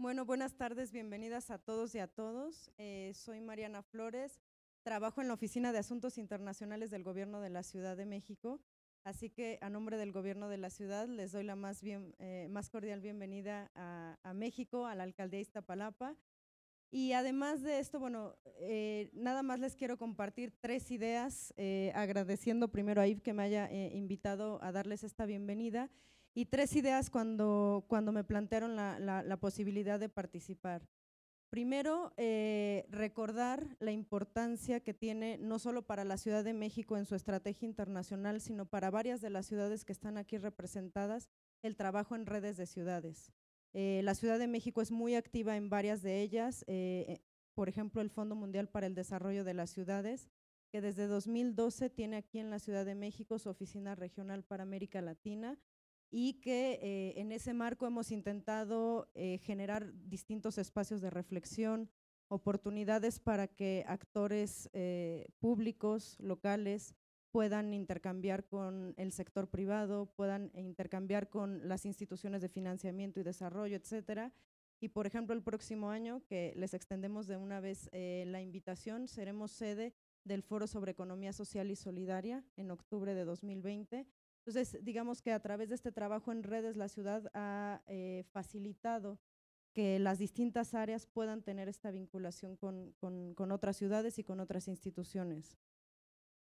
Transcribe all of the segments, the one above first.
Bueno, buenas tardes, bienvenidas a todos y a todos. Eh, soy Mariana Flores, trabajo en la Oficina de Asuntos Internacionales del Gobierno de la Ciudad de México, así que a nombre del Gobierno de la Ciudad les doy la más, bien, eh, más cordial bienvenida a, México, a la Alcaldía Iztapalapa. Y además de esto, bueno, eh, nada más les quiero compartir tres ideas, agradeciendo primero a Yves que me haya invitado a darles esta bienvenida y tres ideas cuando, cuando me plantearon la, la, posibilidad de participar. Primero, eh, recordar la importancia que tiene no solo para la Ciudad de México en su estrategia internacional, sino para varias de las ciudades que están aquí representadas, el trabajo en redes de ciudades. Eh, la Ciudad de México es muy activa en varias de ellas, eh, por ejemplo, el Fondo Mundial para el Desarrollo de las Ciudades, que desde 2012 tiene aquí en la Ciudad de México su oficina regional para América Latina, y que eh, en ese marco hemos intentado eh, generar distintos espacios de reflexión, oportunidades para que actores eh, públicos, locales, puedan intercambiar con el sector privado, puedan intercambiar con las instituciones de financiamiento y desarrollo, etcétera. Y por ejemplo, el próximo año, que les extendemos de una vez la invitación, seremos sede del Foro sobre Economía Social y Solidaria en octubre de 2020, entonces, digamos que a través de este trabajo en redes, la ciudad ha eh, facilitado que las distintas áreas puedan tener esta vinculación con, con, otras ciudades y con otras instituciones.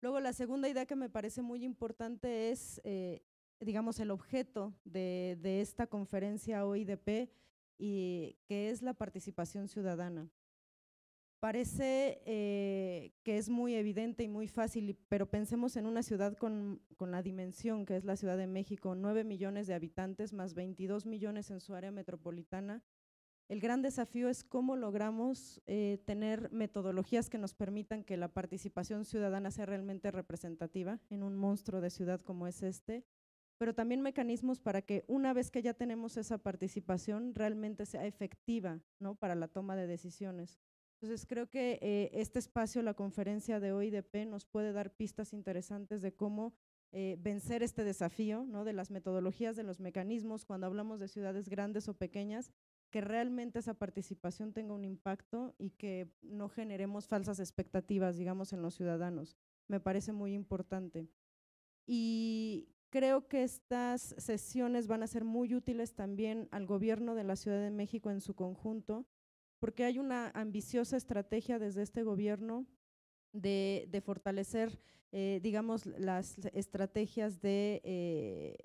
Luego, la segunda idea que me parece muy importante es, eh, digamos, el objeto de, de esta conferencia OIDP, y que es la participación ciudadana. Parece eh, que es muy evidente y muy fácil, pero pensemos en una ciudad con, con, la dimensión que es la Ciudad de México, 9 millones de habitantes más 22 millones en su área metropolitana. El gran desafío es cómo logramos eh, tener metodologías que nos permitan que la participación ciudadana sea realmente representativa en un monstruo de ciudad como es este, pero también mecanismos para que una vez que ya tenemos esa participación realmente sea efectiva ¿no? para la toma de decisiones. Entonces creo que eh, este espacio, la conferencia de OIDP, nos puede dar pistas interesantes de cómo eh, vencer este desafío, ¿no? de las metodologías, de los mecanismos, cuando hablamos de ciudades grandes o pequeñas, que realmente esa participación tenga un impacto y que no generemos falsas expectativas, digamos, en los ciudadanos. Me parece muy importante. Y creo que estas sesiones van a ser muy útiles también al gobierno de la Ciudad de México en su conjunto, porque hay una ambiciosa estrategia desde este gobierno de, fortalecer, eh, digamos, las estrategias de, eh,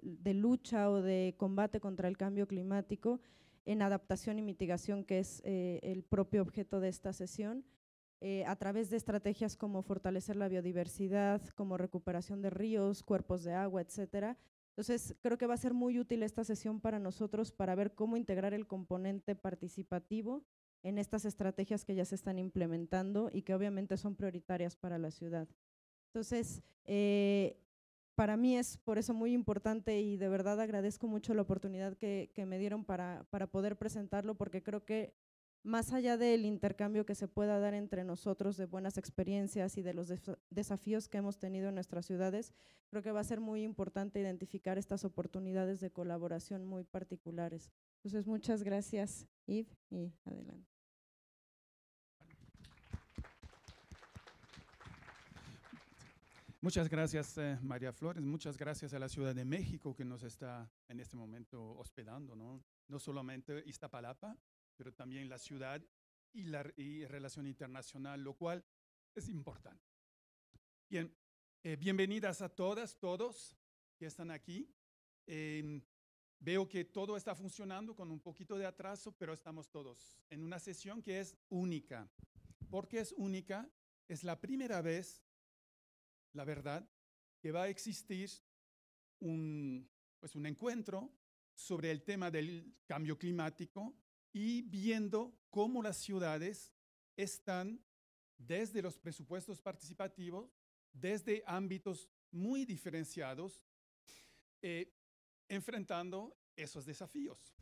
de lucha o de combate contra el cambio climático en adaptación y mitigación, que es eh, el propio objeto de esta sesión, a través de estrategias como fortalecer la biodiversidad, como recuperación de ríos, cuerpos de agua, etcétera, entonces, creo que va a ser muy útil esta sesión para nosotros para ver cómo integrar el componente participativo en estas estrategias que ya se están implementando y que obviamente son prioritarias para la ciudad. Entonces, eh, para mí es por eso muy importante y de verdad agradezco mucho la oportunidad que, que me dieron para, para poder presentarlo porque creo que más allá del intercambio que se pueda dar entre nosotros de buenas experiencias y de los desafíos que hemos tenido en nuestras ciudades, creo que va a ser muy importante identificar estas oportunidades de colaboración muy particulares. Entonces, muchas gracias, Yves, y adelante. Muchas gracias, eh, María Flores. Muchas gracias a la Ciudad de México que nos está en este momento hospedando, ¿no? No solamente Iztapalapa, pero también la ciudad y la relación internacional, lo cual es importante. Bien, eh, bienvenidas a todas, todos que están aquí. Em, veo que todo está funcionando con un poquito de atraso, pero estamos todos en una sesión que es única. ¿Por qué es única? Es la primera vez, la verdad, que va a existir un, pues un encuentro sobre el tema del cambio climático y viendo cómo las ciudades están desde los presupuestos participativos, desde ámbitos muy diferenciados, eh, enfrentando esos desafíos.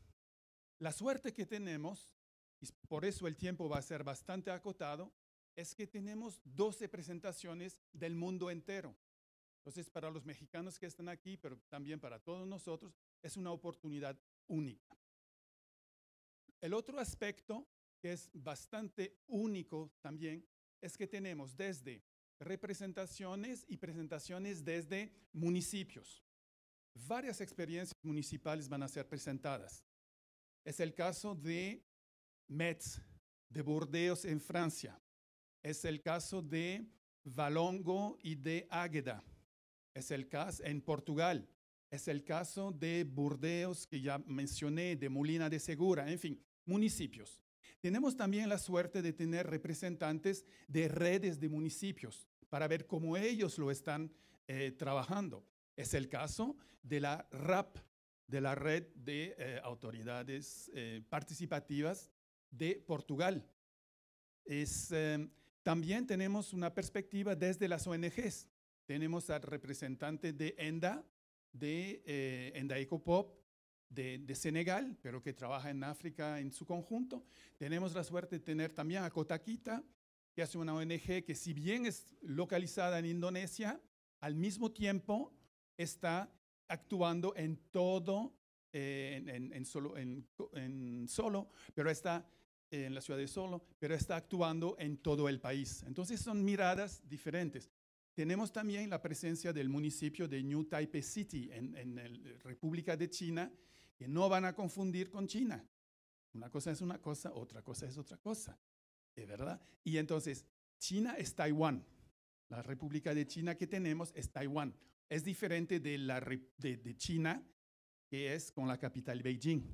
La suerte que tenemos, y por eso el tiempo va a ser bastante acotado, es que tenemos 12 presentaciones del mundo entero. Entonces, para los mexicanos que están aquí, pero también para todos nosotros, es una oportunidad única. El otro aspecto que es bastante único también es que tenemos desde representaciones y presentaciones desde municipios. Varias experiencias municipales van a ser presentadas. Es el caso de Metz, de Burdeos en Francia. Es el caso de Valongo y de Águeda. Es el caso en Portugal. Es el caso de Burdeos, que ya mencioné, de Molina de Segura, en fin, municipios. Tenemos también la suerte de tener representantes de redes de municipios para ver cómo ellos lo están eh, trabajando. Es el caso de la RAP, de la Red de eh, Autoridades eh, Participativas de Portugal. Es, también tenemos una perspectiva desde las ONGs. Tenemos al representante de ENDA, de ENDA Ecopop, de, Senegal, pero que trabaja en África en su conjunto. Tenemos la suerte de tener también a Cotaquita, que hace una ONG que si bien es localizada en Indonesia, al mismo tiempo está actuando en todo, eh, en, solo, en, Solo, pero está en la ciudad de Solo, pero está actuando en todo el país. Entonces son miradas diferentes. Tenemos también la presencia del municipio de New Taipei City en, la República de China, que no van a confundir con China. Una cosa es una cosa, otra cosa es otra cosa. ¿Es verdad? Y entonces, China es Taiwán. La República de China que tenemos es Taiwán. Es diferente de, la, de, China, que es con la capital Beijing.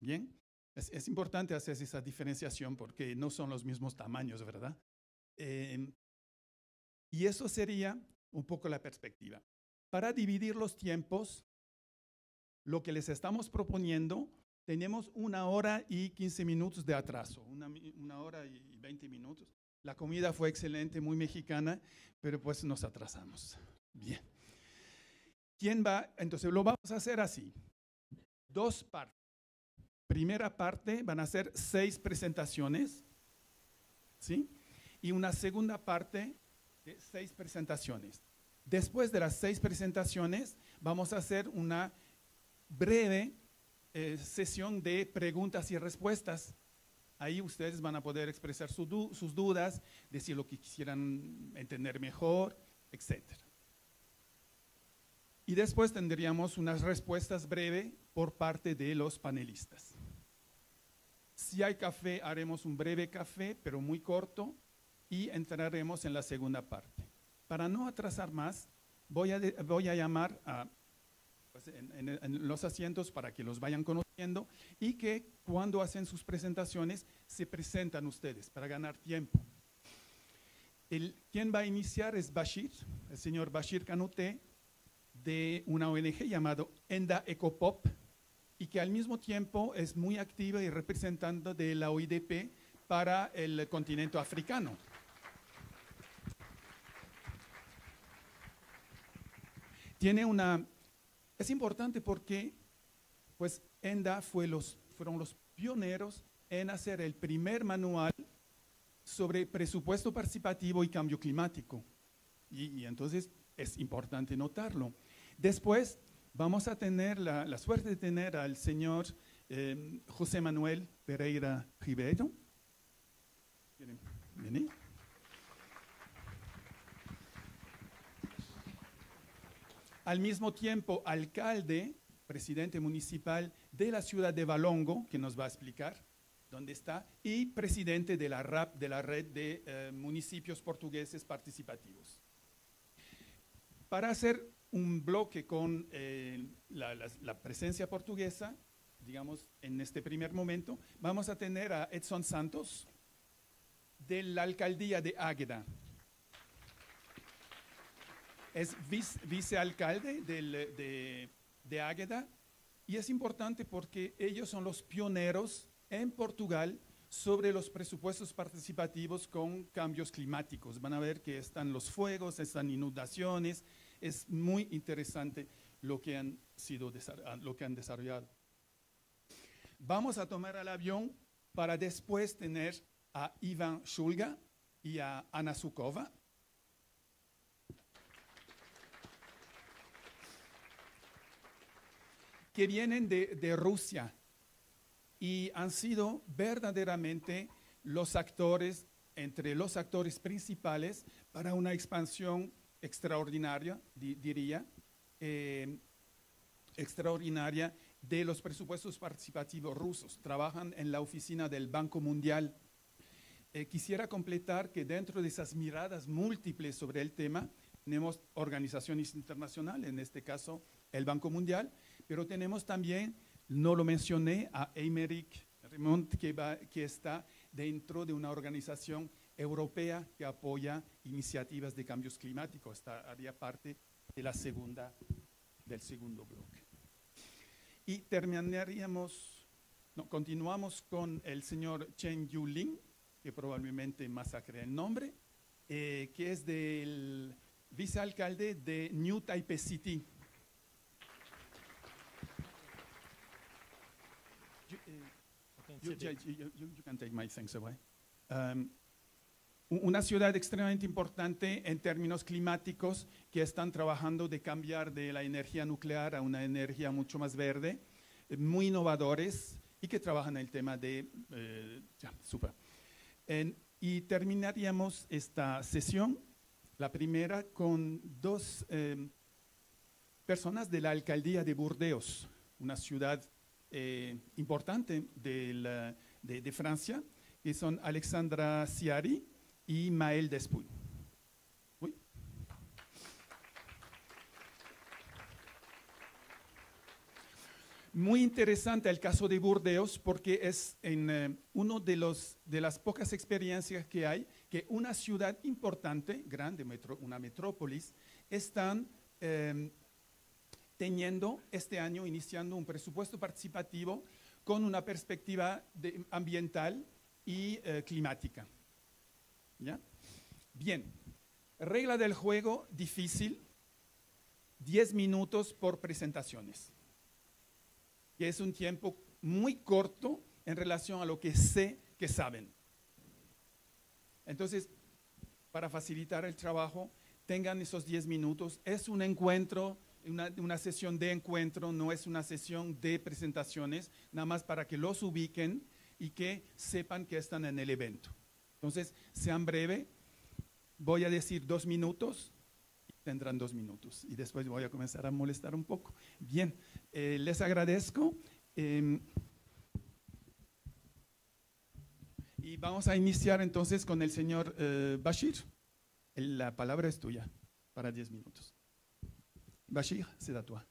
¿Bien? Es, importante hacer esa diferenciación porque no son los mismos tamaños, ¿verdad? Em, y eso sería un poco la perspectiva. Para dividir los tiempos, lo que les estamos proponiendo, tenemos una hora y 15 minutos de atraso, una, hora y 20 minutos. La comida fue excelente, muy mexicana, pero pues nos atrasamos. Bien. ¿Quién va? Entonces lo vamos a hacer así. Dos partes. Primera parte van a ser seis presentaciones, ¿sí? Y una segunda parte de seis presentaciones. Después de las seis presentaciones, vamos a hacer una breve eh, sesión de preguntas y respuestas. Ahí ustedes van a poder expresar sus dudas, decir lo que quisieran entender mejor, etc. Y después tendríamos unas respuestas breves por parte de los panelistas. Si hay café, haremos un breve café, pero muy corto, y entraremos en la segunda parte. Para no atrasar más, voy a, voy a llamar a pues, en, los asientos para que los vayan conociendo y que cuando hacen sus presentaciones se presentan ustedes para ganar tiempo. El, quien va a iniciar es Bashir, el señor Bashir Canute, de una ONG llamado Enda Ecopop y que al mismo tiempo es muy activa y representando de la OIDP para el continente africano. Tiene una es importante porque pues ENDA fue los, fueron los pioneros en hacer el primer manual sobre presupuesto participativo y cambio climático. Y, entonces es importante notarlo. Después vamos a tener la, suerte de tener al señor eh, José Manuel Pereira Ribeiro. Al mismo tiempo alcalde, presidente municipal de la ciudad de Valongo, que nos va a explicar dónde está, y presidente de la RAP, de la red de eh, municipios portugueses participativos. Para hacer un bloque con eh, la, presencia portuguesa, digamos, en este primer momento, vamos a tener a Edson Santos, de la alcaldía de Águeda es vicealcalde de, de Águeda y es importante porque ellos son los pioneros en Portugal sobre los presupuestos participativos con cambios climáticos. Van a ver que están los fuegos, están inundaciones. Es muy interesante lo que han, sido, lo que han desarrollado. Vamos a tomar el avión para después tener a Ivan Shulga y a Ana Sukova que vienen de, Rusia y han sido verdaderamente los actores, entre los actores principales para una expansión extraordinaria, di- diría, eh, extraordinaria de los presupuestos participativos rusos. Trabajan en la oficina del Banco Mundial. Eh, quisiera completar que dentro de esas miradas múltiples sobre el tema, tenemos organizaciones internacionales, en este caso el Banco Mundial, pero tenemos también, no lo mencioné, a Eimerick Remont, que, va- que está dentro de una organización europea que apoya iniciativas de cambios climáticos. Esta haría parte de la segunda, del segundo bloque. Y terminaríamos, no, continuamos con el señor Chen Yulin, que probablemente masacre el nombre, eh, que es del vicealcalde de New Taipei City. You, eh, you- yeah, you- you- you- you can take my things away. Um, u- una ciudad extremadamente importante en términos climáticos que están trabajando de cambiar de la energía nuclear a una energía mucho más verde, eh, muy innovadores y que trabajan en el tema de... eh, ya, super. En- y terminaríamos esta sesión, la primera, con dos eh, personas de la alcaldía de Burdeos, una ciudad eh, importante del, eh, de, de Francia, que son Alexandra Ciari y Maël Despuy. Oui. Muy interesante el caso de Burdeos porque es en eh, uno de, los, de las pocas experiencias que hay que una ciudad importante, grande, metro- una metrópolis, están eh, teniendo este año, iniciando un presupuesto participativo con una perspectiva de- ambiental y eh, climática. ¿Ya? Bien, regla del juego difícil, 10 minutos por presentaciones, que es un tiempo muy corto en relación a lo que sé que saben. Entonces, para facilitar el trabajo, tengan esos 10 minutos. Es un encuentro, una, una sesión de encuentro, no es una sesión de presentaciones, nada más para que los ubiquen y que sepan que están en el evento. Entonces, sean breve. Voy a decir dos minutos, tendrán dos minutos y después voy a comenzar a molestar un poco. Bien, eh, les agradezco. em, y vamos a iniciar entonces con el señor eh, Bashir. La palabra es tuya para 10 minutos. Bashir, c'est à toi.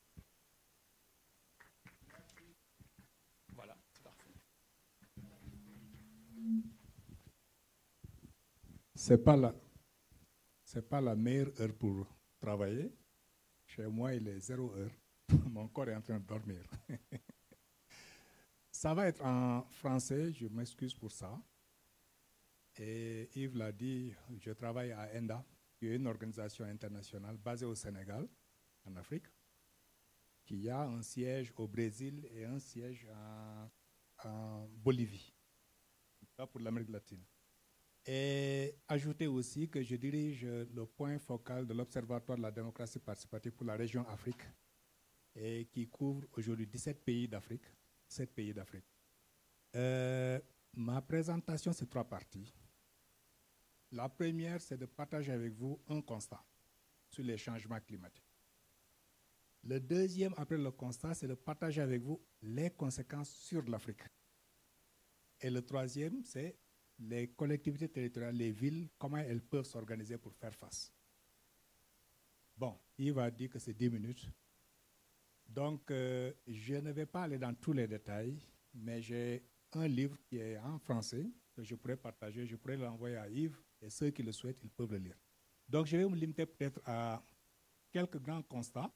Voilà, c'est parfait. C'est pas la, c'est pas la meilleure heure pour travailler. Chez moi, il est zéro heure. Mon corps est en train de dormir. ça va être en français, je m'excuse pour ça. Et Yves l'a dit, je travaille à ENDA, qui est une organisation internationale basée au Sénégal, en Afrique, qui a un siège au Brésil et un siège en, Bolivie, pas pour l'Amérique latine. Et ajouter aussi que je dirige le point focal de l'Observatoire de la démocratie participative pour la région Afrique et qui couvre aujourd'hui 17 pays d'Afrique. 7 pays d'Afrique. Euh, ma présentation, c'est trois parties. La première, c'est de partager avec vous un constat sur les changements climatiques. Le deuxième, après le constat, c'est de partager avec vous les conséquences sur l'Afrique. Et le troisième, c'est les collectivités territoriales, les villes, comment elles peuvent s'organiser pour faire face. Bon, il va dire que c'est 10 minutes. Donc, euh, je ne vais pas aller dans tous les détails, mais j'ai un livre qui est en français que je pourrais partager. Je pourrais l'envoyer à Yves et ceux qui le souhaitent, ils peuvent le lire. Donc, je vais me limiter peut-être à quelques grands constats.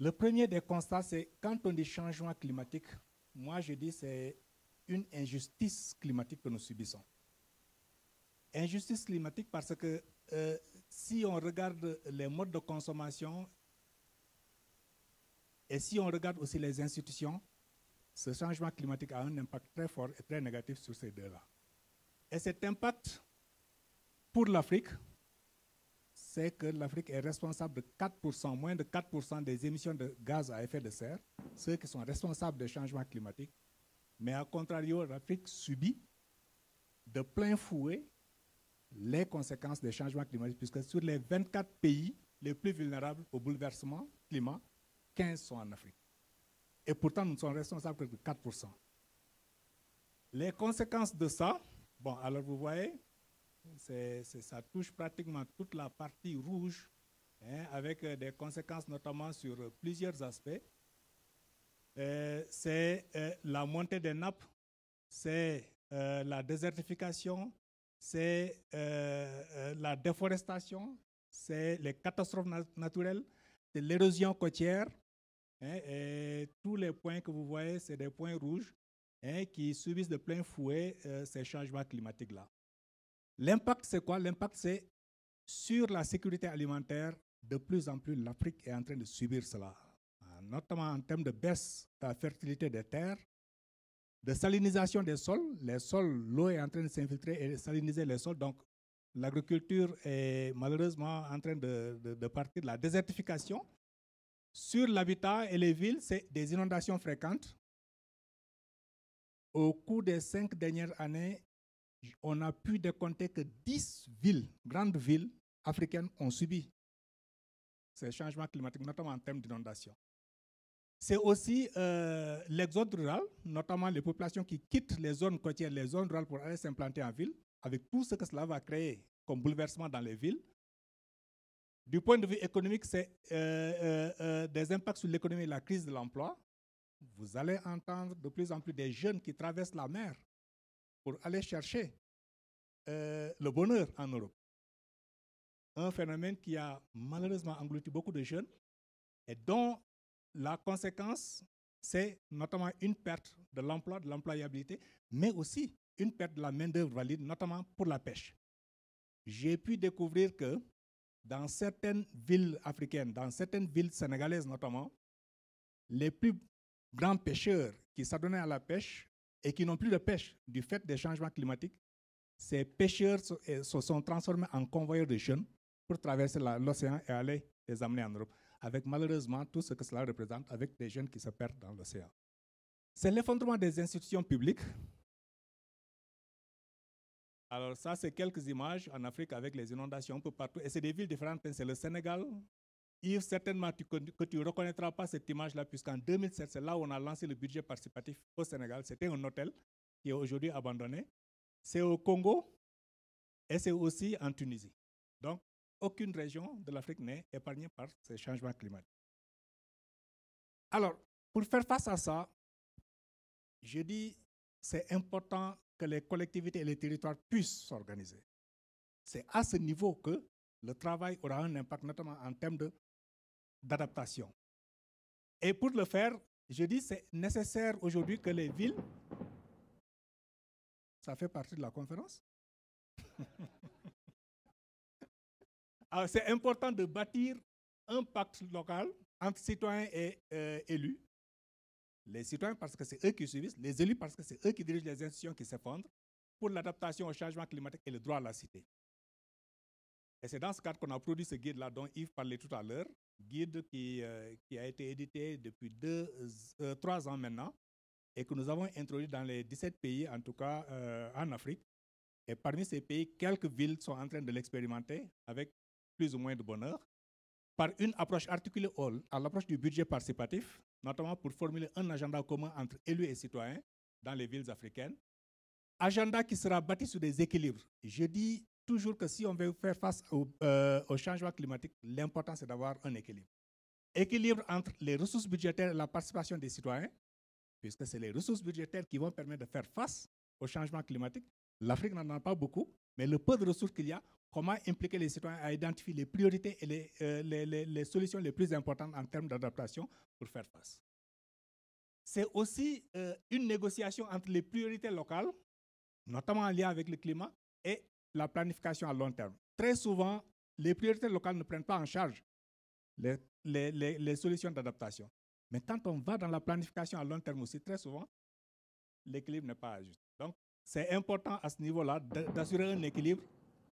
Le premier des constats, c'est quand on dit changement climatique, moi je dis c'est une injustice climatique que nous subissons. Injustice climatique parce que euh, si on regarde les modes de consommation et si on regarde aussi les institutions, ce changement climatique a un impact très fort et très négatif sur ces deux-là. Et cet impact pour l'Afrique, c'est que l'Afrique est responsable de 4%, moins de 4% des émissions de gaz à effet de serre, ceux qui sont responsables des changements climatiques, Mais à contrario, l'Afrique subit de plein fouet les conséquences des changements climatiques, puisque sur les 24 pays les plus vulnérables au bouleversement climat, 15 sont en Afrique. Et pourtant, nous sommes responsables de 4%. Les conséquences de ça, bon, alors vous voyez, ça touche pratiquement toute la partie rouge, hein, avec euh, des conséquences notamment sur euh, plusieurs aspects. Euh, c'est la montée des nappes, c'est la désertification, c'est la déforestation, c'est les catastrophes naturelles, c'est l'érosion côtière. Hein, et tous les points que vous voyez, c'est des points rouges hein, qui subissent de plein fouet ces changements climatiques-là. L'impact, c'est quoi? L'impact, c'est sur la sécurité alimentaire. De plus en plus, l'Afrique est en train de subir cela, euh, notamment en termes de baisse de la fertilité des terres, de salinisation des sols. Les sols, l'eau est en train de s'infiltrer et de saliniser les sols. Donc, l'agriculture est malheureusement en train de, de partir de la désertification. Sur l'habitat et les villes, c'est des inondations fréquentes. Au cours des cinq dernières années, on a pu décompter que 10 villes, grandes villes africaines, ont subi ces changements climatiques, notamment en termes d'inondation. C'est aussi euh, l'exode rural, notamment les populations qui quittent les zones côtières, les zones rurales pour aller s'implanter en ville, avec tout ce que cela va créer comme bouleversement dans les villes. Du point de vue économique, c'est euh, euh, des impacts sur l'économie et la crise de l'emploi. Vous allez entendre de plus en plus des jeunes qui traversent la mer pour aller chercher euh, le bonheur en Europe. Un phénomène qui a malheureusement englouti beaucoup de jeunes et dont la conséquence, c'est notamment une perte de l'emploi, de l'employabilité, mais aussi une perte de la main-d'œuvre valide, notamment pour la pêche. J'ai pu découvrir que dans certaines villes africaines, dans certaines villes sénégalaises notamment, les plus grands pêcheurs qui s'adonnaient à la pêche et qui n'ont plus de pêche du fait des changements climatiques, ces pêcheurs se sont transformés en convoyeurs de jeunes pour traverser l'océan et aller les amener en Europe, avec malheureusement tout ce que cela représente, avec des jeunes qui se perdent dans l'océan. C'est l'effondrement des institutions publiques. Alors ça, c'est quelques images en Afrique avec les inondations un peu partout. Et c'est des villes différentes. C'est le Sénégal, Yves, certainement que tu ne reconnaîtras pas cette image-là, puisqu'en 2007, c'est là où on a lancé le budget participatif au Sénégal. C'était un hôtel qui est aujourd'hui abandonné. C'est au Congo et c'est aussi en Tunisie. Donc, aucune région de l'Afrique n'est épargnée par ces changements climatiques. Alors, pour faire face à ça, je dis c'est important que les collectivités et les territoires puissent s'organiser. C'est à ce niveau que le travail aura un impact, notamment en termes de d'adaptation. Et pour le faire, je dis c'est nécessaire aujourd'hui que les villes, ça fait partie de la conférence. C'est important de bâtir un pacte local entre citoyens et euh, élus. Les citoyens parce que c'est eux qui subissent, les élus parce que c'est eux qui dirigent les institutions qui s'effondrent pour l'adaptation au changement climatique et le droit à la cité. Et c'est dans ce cadre qu'on a produit ce guide-là dont Yves parlait tout à l'heure, guide qui, euh, qui a été édité depuis deux, euh, trois ans maintenant et que nous avons introduit dans les 17 pays, en tout cas euh, en Afrique. Et parmi ces pays, quelques villes sont en train de l'expérimenter avec plus ou moins de bonheur, par une approche articulée à l'approche du budget participatif, notamment pour formuler un agenda commun entre élus et citoyens dans les villes africaines. Agenda qui sera bâti sur des équilibres. Je dis toujours que si on veut faire face euh, au, changement climatique, l'important c'est d'avoir un équilibre. Équilibre entre les ressources budgétaires et la participation des citoyens, puisque c'est les ressources budgétaires qui vont permettre de faire face au changement climatique. L'Afrique n'en a pas beaucoup, mais le peu de ressources qu'il y a, comment impliquer les citoyens à identifier les priorités et les, euh, solutions les plus importantes en termes d'adaptation pour faire face. C'est aussi euh, une négociation entre les priorités locales, notamment en lien avec le climat, et la planification à long terme. Très souvent, les priorités locales ne prennent pas en charge les, solutions d'adaptation. Mais quand on va dans la planification à long terme aussi, très souvent, l'équilibre n'est pas juste. Donc, c'est important à ce niveau-là d'assurer un équilibre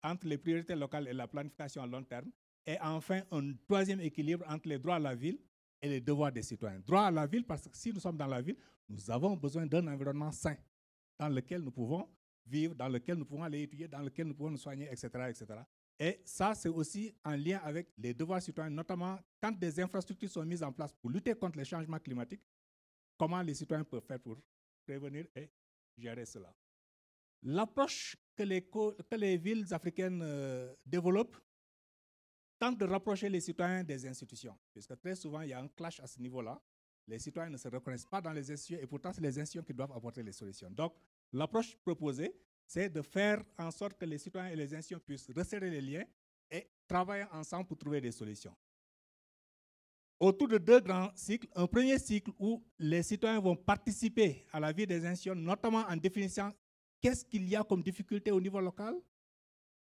entre les priorités locales et la planification à long terme. Et enfin, un troisième équilibre entre les droits à la ville et les devoirs des citoyens. Droit à la ville, parce que si nous sommes dans la ville, nous avons besoin d'un environnement sain dans lequel nous pouvons vivre, dans lequel nous pouvons aller étudier, dans lequel nous pouvons nous soigner, etc. etc. Et ça, c'est aussi en lien avec les devoirs citoyens, notamment quand des infrastructures sont mises en place pour lutter contre les changements climatiques, comment les citoyens peuvent faire pour prévenir et gérer cela. L'approche que les, que les villes africaines euh, développent tente de rapprocher les citoyens des institutions, puisque très souvent, il y a un clash à ce niveau-là. Les citoyens ne se reconnaissent pas dans les institutions et pourtant, c'est les institutions qui doivent apporter les solutions. Donc, l'approche proposée, c'est de faire en sorte que les citoyens et les institutions puissent resserrer les liens et travailler ensemble pour trouver des solutions. Autour de deux grands cycles, un premier cycle où les citoyens vont participer à la vie des institutions, notamment en définissant qu'est-ce qu'il y a comme difficulté au niveau local,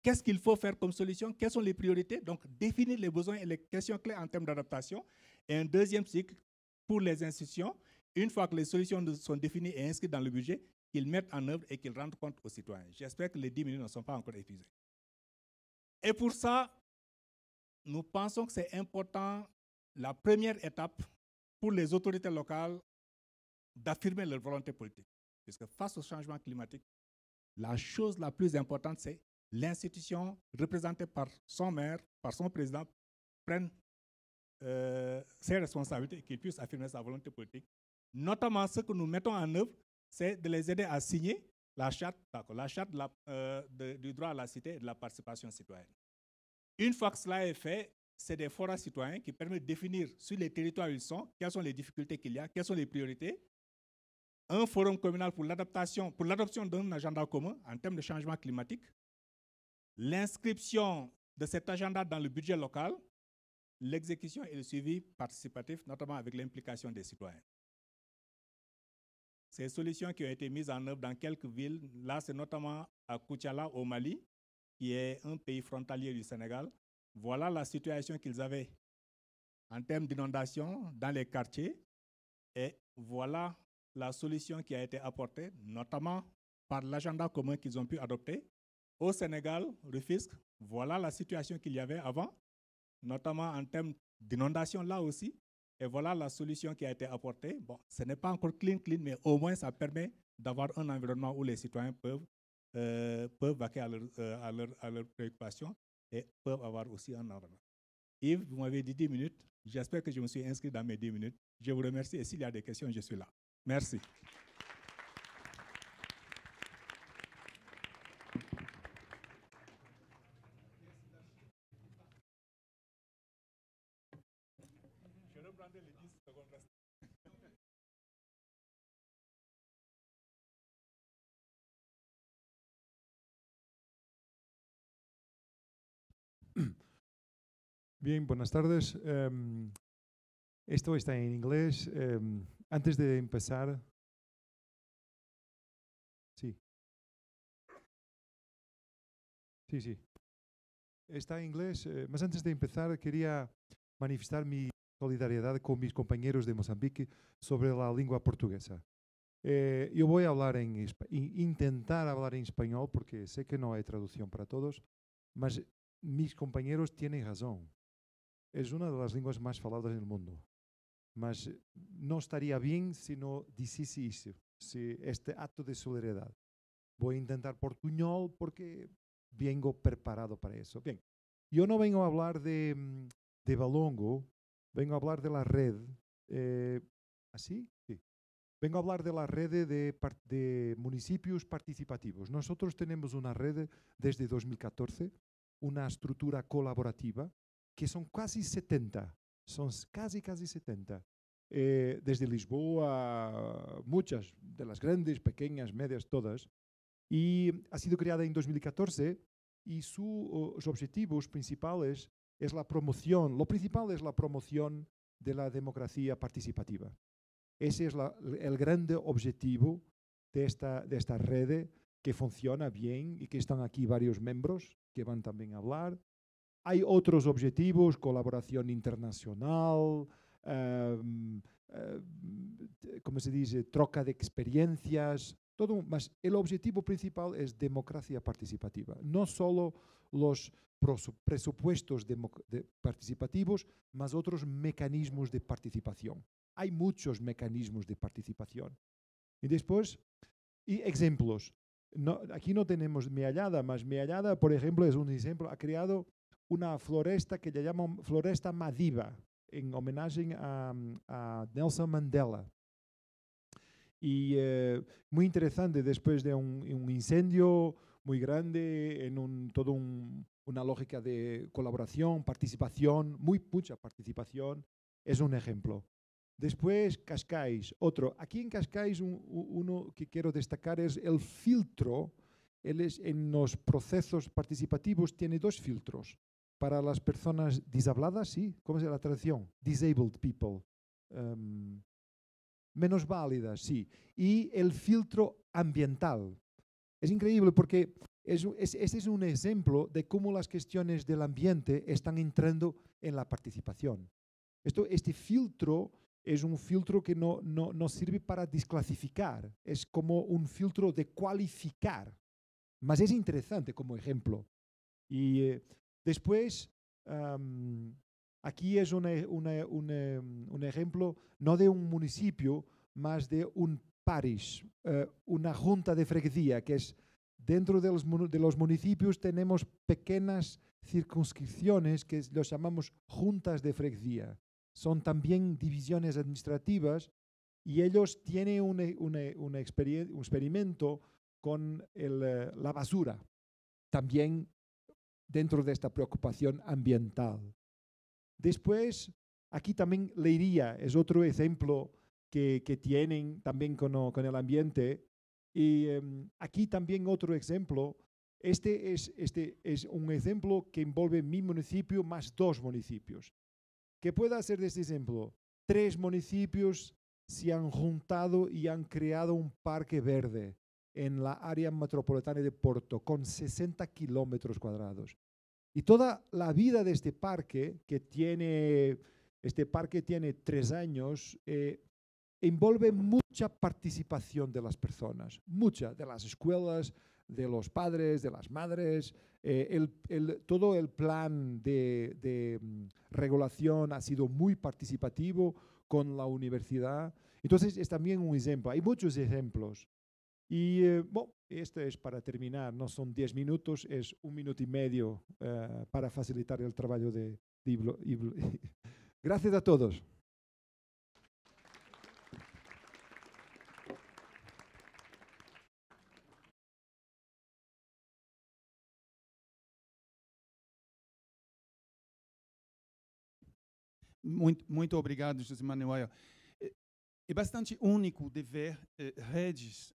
qu'est-ce qu'il faut faire comme solution, quelles sont les priorités, donc définir les besoins et les questions clés en termes d'adaptation. Et un deuxième cycle pour les institutions, une fois que les solutions sont définies et inscrites dans le budget, qu'ils mettent en œuvre et qu'ils rendent compte aux citoyens. J'espère que les 10 minutes ne sont pas encore épuisées. Et pour ça, nous pensons que c'est important, la première étape pour les autorités locales d'affirmer leur volonté politique. Puisque face au changement climatique, la chose la plus importante, c'est l'institution représentée par son maire, par son président, prenne euh, ses responsabilités et qu'il puisse affirmer sa volonté politique. Notamment, ce que nous mettons en œuvre, c'est de les aider à signer la charte, la charte euh, du droit à la cité et de la participation citoyenne. Une fois que cela est fait, c'est des forats citoyens qui permettent de définir sur les territoires où ils sont, quelles sont les difficultés qu'il y a, quelles sont les priorités. Un forum communal pour pour l'adoption d'un agenda commun en termes de changement climatique. L'inscription de cet agenda dans le budget local, l'exécution et le suivi participatif, notamment avec l'implication des citoyens. Ces solutions qui ont été mises en œuvre dans quelques villes, là c'est notamment à Koutiala au Mali, qui est un pays frontalier du Sénégal. Voilà la situation qu'ils avaient en termes d'inondation dans les quartiers. Et voilà la solution qui a été apportée, notamment par l'agenda commun qu'ils ont pu adopter. Au Sénégal, Rufisque, voilà la situation qu'il y avait avant, notamment en termes d'inondation là aussi. Et voilà la solution qui a été apportée. Bon, ce n'est pas encore clean, clean, mais au moins ça permet d'avoir un environnement où les citoyens peuvent, euh, peuvent vaquer à, leurs euh, à, leur, préoccupations et peuvent avoir aussi un environnement. Yves, vous m'avez dit 10 minutes. J'espère que je me suis inscrit dans mes 10 minutes. Je vous remercie et s'il y a des questions, je suis là. Merci. Bien, buenas tardes. Um, esto está en inglés. Um, antes de empezar, sí. Sí, sí. Está en inglés, eh, mas antes de empezar quería manifestar mi solidaridad con mis compañeros de Mozambique sobre la lengua portuguesa. Eh, yo voy a hablar en intentar hablar en español porque sé que no hay traducción para todos, mas mis compañeros tienen razón. Es una de las lenguas más faladas en el mundo. Mas no estaría bien si no dijese eso, si este acto de solidaridad. Voy a intentar portuñol porque vengo preparado para eso. Bien, yo no vengo a hablar de, mm, de Balongo, vengo a hablar de la red. Eh, ¿Así? Sí. Vengo a hablar de la red de municipios participativos. Nosotros tenemos una red desde 2014, una estructura colaborativa que son casi 70, son casi, casi 70. Eh, desde Lisboa, muchas de las grandes, pequeñas, medias, todas. Y ha sido creada en 2014 y sus objetivos principales es la promoción, lo principal es la promoción de la democracia participativa. Ese es el grande objetivo de esta, de esta red que funciona bien y que están aquí varios miembros que van también a hablar. Hay otros objetivos, colaboración internacional, um, uh, como se dice, troca de experiencias, todo mas el objetivo principal es democracia participativa. No solo los presupuestos de- participativos, mas otros mecanismos de participación. Hay muchos mecanismos de participación. Y después, y ejemplos. No, aquí no tenemos Meallada, mas Meallada, por ejemplo, es un ejemplo, ha creado una floresta que le llaman Floresta Madiba, en homenaje a, Nelson Mandela. Y eh, muy interesante, después de un, incendio muy grande, en un, todo un- una lógica de colaboración, participación, muy mucha participación, es un ejemplo. Después, Cascais, otro. Aquí en Cascais, uno que quiero destacar es el filtro. Él es, en los procesos participativos tiene dos filtros. Para las personas disabladas, sí, ¿cómo es la traducción? Disabled people. Em, menos válidas, sí. Y el filtro ambiental. Es increíble porque es, es- ese es un ejemplo de cómo las cuestiones del ambiente están entrando en la participación. Esto, este filtro es un filtro que no, no, no sirve para desclasificar, es como un filtro de cualificar. Mas es interesante como ejemplo. Y eh, después, am, aquí es una- una- una, un ejemplo no de un municipio, más de un parish, eh, una junta de freguesía, que es dentro de los, de los municipios tenemos pequeñas circunscripciones que los llamamos juntas de freguesía. Son también divisiones administrativas y ellos tienen un, un un experimento con el, eh, la basura, también dentro de esta preocupación ambiental. Después, aquí también Leiría es otro ejemplo que, tienen también con el ambiente. Y em, aquí también otro ejemplo. Este es, este es un ejemplo que envuelve mi municipio más dos municipios. ¿Qué puede hacer de este ejemplo? Tres municipios se han juntado y han creado un parque verde en la área metropolitana de Porto con 60 kilómetros cuadrados. Y toda la vida de este parque, que tiene, este parque tiene tres años, eh, envuelve mucha participación de las personas, mucha, de las escuelas, de los padres, de las madres. eh, el- el- todo el plan de, de, mm, regulación ha sido muy participativo con la universidad. Entonces es también un ejemplo. Hay muchos ejemplos. Y eh, bueno, este es para terminar, no son 10 minutos, es un minuto y medio eh, para facilitar el trabajo de, de Iblo- Iblo- a todos. Muito, muito obrigado, José Manuel. É, é bastante único de ver eh, redes.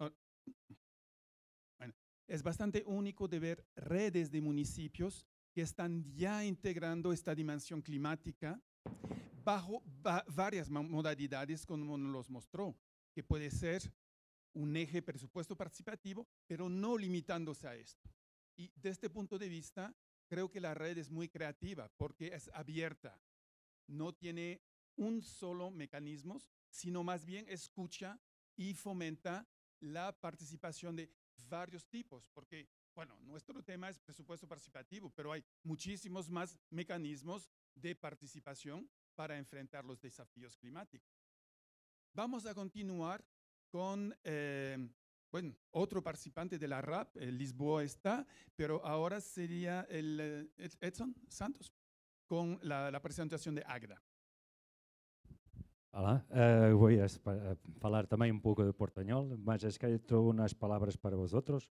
Bueno, es bastante único de ver redes de municipios que están ya integrando esta dimensión climática bajo va- varias modalidades, como nos mostró, que puede ser un eje presupuesto participativo, pero no limitándose a esto. Y desde este punto de vista, creo que la red es muy creativa porque es abierta, no tiene un solo mecanismo, sino más bien escucha y fomenta la participación de varios tipos, porque, bueno, nuestro tema es presupuesto participativo, pero hay muchísimos más mecanismos de participación para enfrentar los desafíos climáticos. Vamos a continuar con, eh, bueno, otro participante de la RAP, eh, Lisboa está, pero ahora sería el eh, Ed- Edson Santos con la presentación de AGDA. Olá, eh, voy a a falar también un poco de portuñol, mas escrito unas palabras para vosotros,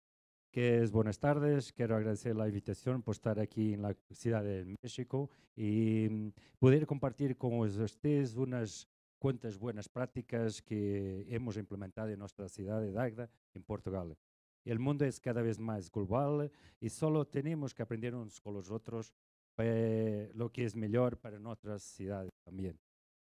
que es buenas tardes, quiero agradecer la invitación por estar aquí en la Ciudad de México y mm, poder compartir con ustedes unas cuantas buenas prácticas que hemos implementado en nuestra ciudad de Agda, en Portugal. El mundo es cada vez más global y solo tenemos que aprender unos con los otros eh, lo que es mejor para nuestras ciudades también.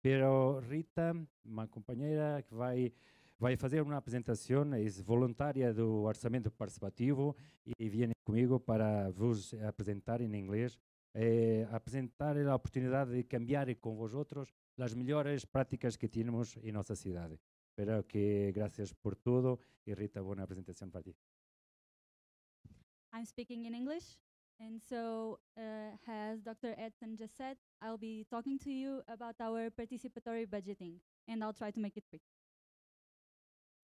Pero Rita, uma companheira que vai, vai fazer uma apresentação, é voluntária do Orçamento Participativo e vem comigo para vos apresentar em inglês, eh, apresentar a oportunidade de cambiar com vós outros as melhores práticas que temos em nossa cidade. Espero que gracias por todo y Rita, buena presentación para ti. I'm speaking in English. And so, uh, as Dr. Edson just said, I'll be talking to you about our participatory budgeting, and I'll try to make it quick.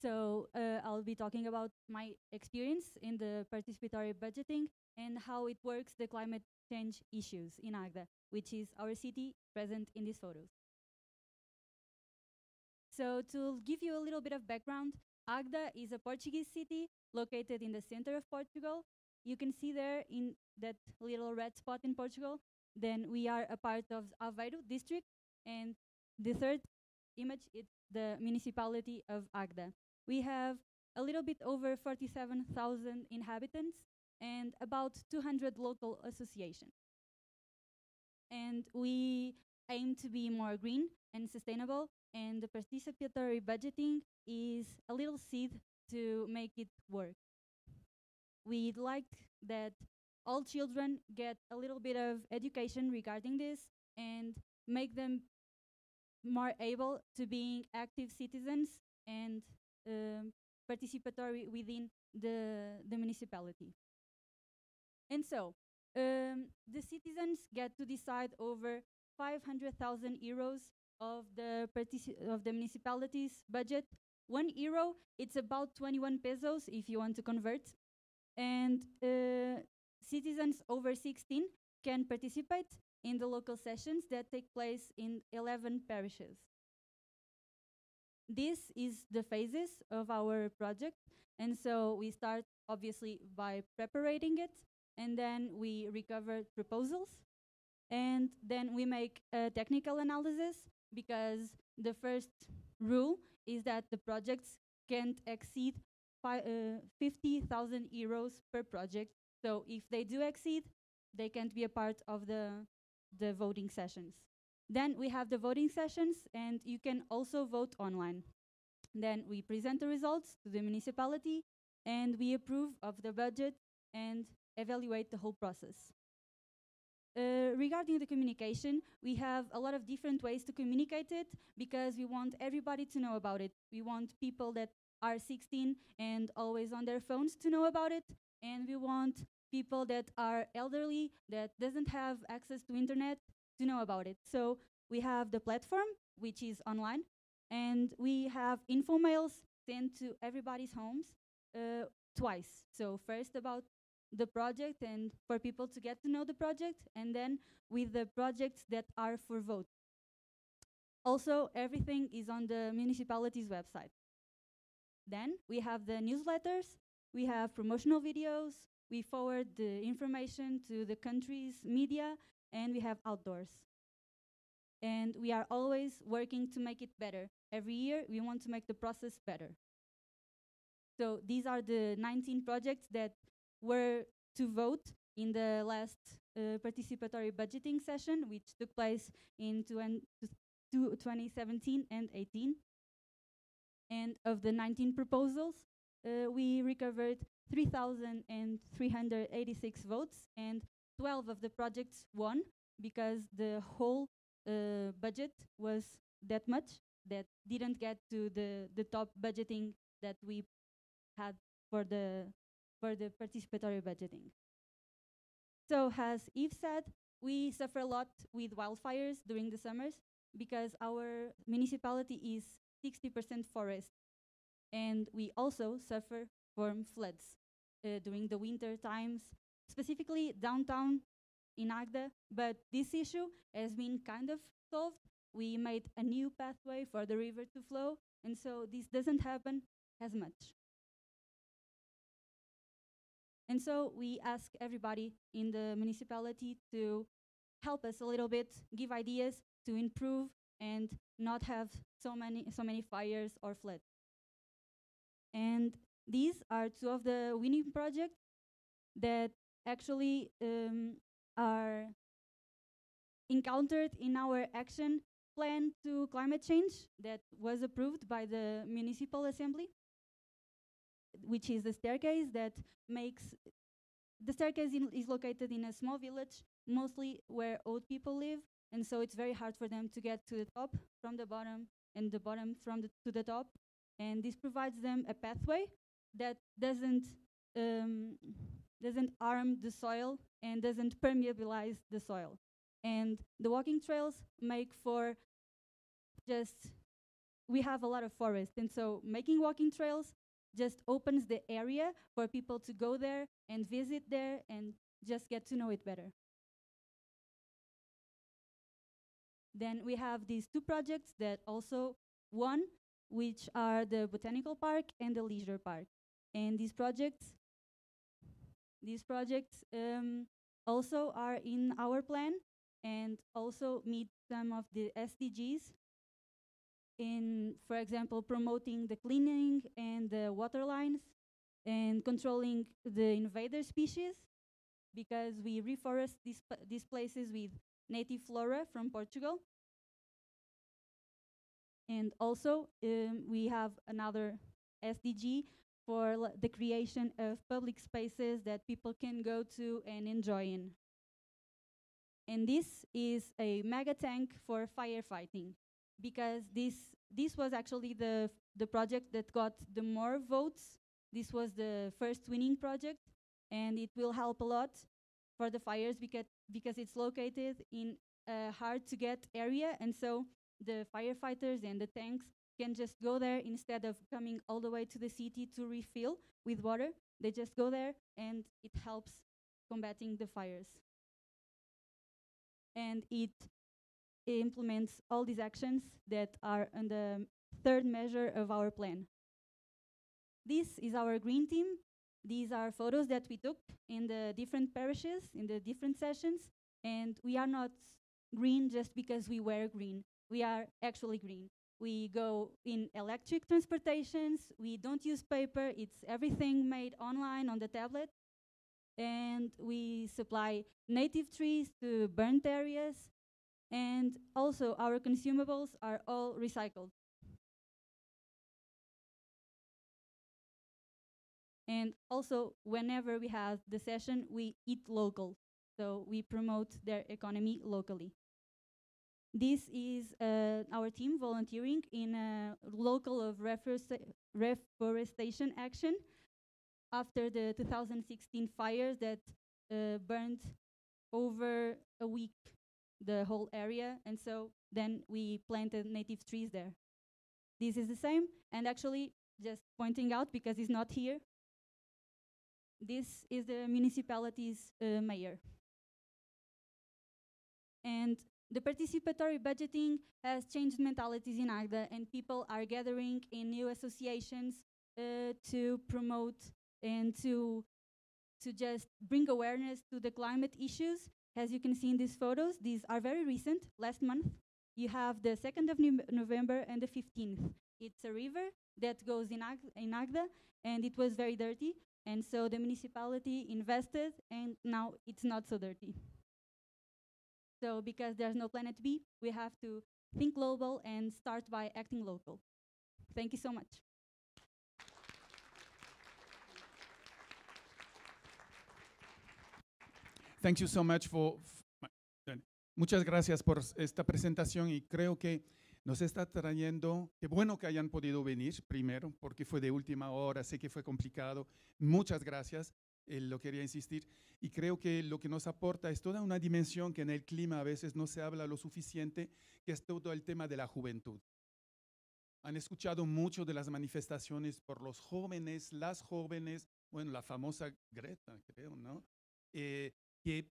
So, uh, I'll be talking about my experience in the participatory budgeting and how it works the climate change issues in Águeda, which is our city present in these photos. So, to give you a little bit of background, Águeda is a Portuguese city located in the center of Portugal. You can see there in that little red spot in Portugal. Then we are a part of Aveiro district, and the third image is the municipality of Águeda. We have a little bit over 47,000 inhabitants and about 200 local associations. And we aim to be more green and sustainable, and the participatory budgeting is a little seed to make it work. We'd like that all children get a little bit of education regarding this and make them more able to being active citizens and um, participatory within the, the municipality. And so, um, the citizens get to decide over 500,000 euros of the of the municipality's budget. One euro, it's about 21 pesos if you want to convert. And uh, citizens over 16 can participate in the local sessions that take place in 11 parishes. This is the phases of our project, and so we start obviously by preparing it, and then we recover proposals, and then we make a technical analysis because the first rule is that the projects can't exceed uh, 50,000 euros per project. So if they do exceed, they can't be a part of the, the voting sessions. Then we have the voting sessions, and you can also vote online. Then we present the results to the municipality, and we approve of the budget and evaluate the whole process. Uh, regarding the communication, we have a lot of different ways to communicate it because we want everybody to know about it. We want people that are 16 and always on their phones to know about it, and we want people that are elderly that doesn't have access to internet to know about it. So we have the platform, which is online, and we have info mails sent to everybody's homes uh, twice. So first about the project and for people to get to know the project, and then with the projects that are for vote. Also, everything is on the municipality's website. Then we have the newsletters, we have promotional videos, we forward the information to the country's media, and we have outdoors. And we are always working to make it better. Every year, we want to make the process better. So these are the 19 projects that were to vote in the last uh, participatory budgeting session, which took place in 2017 and 18. And of the 19 proposals, uh, we recovered 3,386 votes, and 12 of the projects won because the whole uh, budget was that much that didn't get to the, the top budgeting that we had for the for the participatory budgeting. So as Yves said, we suffer a lot with wildfires during the summers because our municipality is 60% forest. And we also suffer from floods uh, during the winter times, specifically downtown in Águeda. But this issue has been kind of solved. We made a new pathway for the river to flow, and so this doesn't happen as much. And so we ask everybody in the municipality to help us a little bit, give ideas to improve and not have so many so many fires or floods. And these are two of the winning projects that actually um, are encountered in our action plan to climate change that was approved by the municipal assembly which is the staircase that makes the staircase in, is located in a small village, mostly where old people live, and so it's very hard for them to get to the top from the bottom and the bottom from the to the top. and this provides them a pathway that doesn't um, doesn't harm the soil and doesn't permeabilize the soil. And the walking trails make for just we have a lot of forest, and so making walking trails just opens the area for people to go there and visit there and just get to know it better. Then we have these two projects that also won, which are the Botanical Park and the Leisure Park. And these projects, these projects um, also are in our plan and also meet some of the SDGs in, for example, promoting the cleaning and the water lines and controlling the invader species because we reforest these, these places with native flora from Portugal. And also, um, we have another SDG for the creation of public spaces that people can go to and enjoy in. And this is a mega tank for firefighting because this this was actually the the project that got the more votes. This was the first winning project, and it will help a lot for the fires because because it's located in a hard to get area, and so the firefighters and the tanks can just go there instead of coming all the way to the city to refill with water. They just go there, and it helps combating the fires. And it implements all these actions that are on the third measure of our plan. This is our green team. These are photos that we took in the different parishes, in the different sessions, and we are not green just because we wear green. We are actually green. We go in electric transportations, we don't use paper, it's everything made online on the tablet. And we supply native trees to burnt areas, and also our consumables are all recycled. And also, whenever we have the session, we eat local, so we promote their economy locally. This is uh, our team volunteering in a local of reforestation action after the 2016 fires that uh, burned over a week the whole area, and so then we planted native trees there. This is the same, and actually, just pointing out because he's not here, this is the municipality's uh, mayor. And the participatory budgeting has changed mentalities in Águeda, and people are gathering in new associations uh, to promote and to to just bring awareness to the climate issues. As you can see in these photos, these are very recent, last month. You have the 2nd of November and the 15th. It's a river that goes in, Ag- in Águeda, and it was very dirty. And so the municipality invested, and now it's not so dirty. So because there's no planet B, we have to think global and start by acting local. Thank you so much. Thank you so much for. Muchas gracias por esta presentación y creo que nos está trayendo, qué bueno que hayan podido venir primero, porque fue de última hora, sé que fue complicado. Muchas gracias, eh, lo quería insistir. Y creo que lo que nos aporta es toda una dimensión que en el clima a veces no se habla lo suficiente, que es todo el tema de la juventud. Han escuchado mucho de las manifestaciones por los jóvenes, las jóvenes, bueno, la famosa Greta, creo, ¿no? Eh, que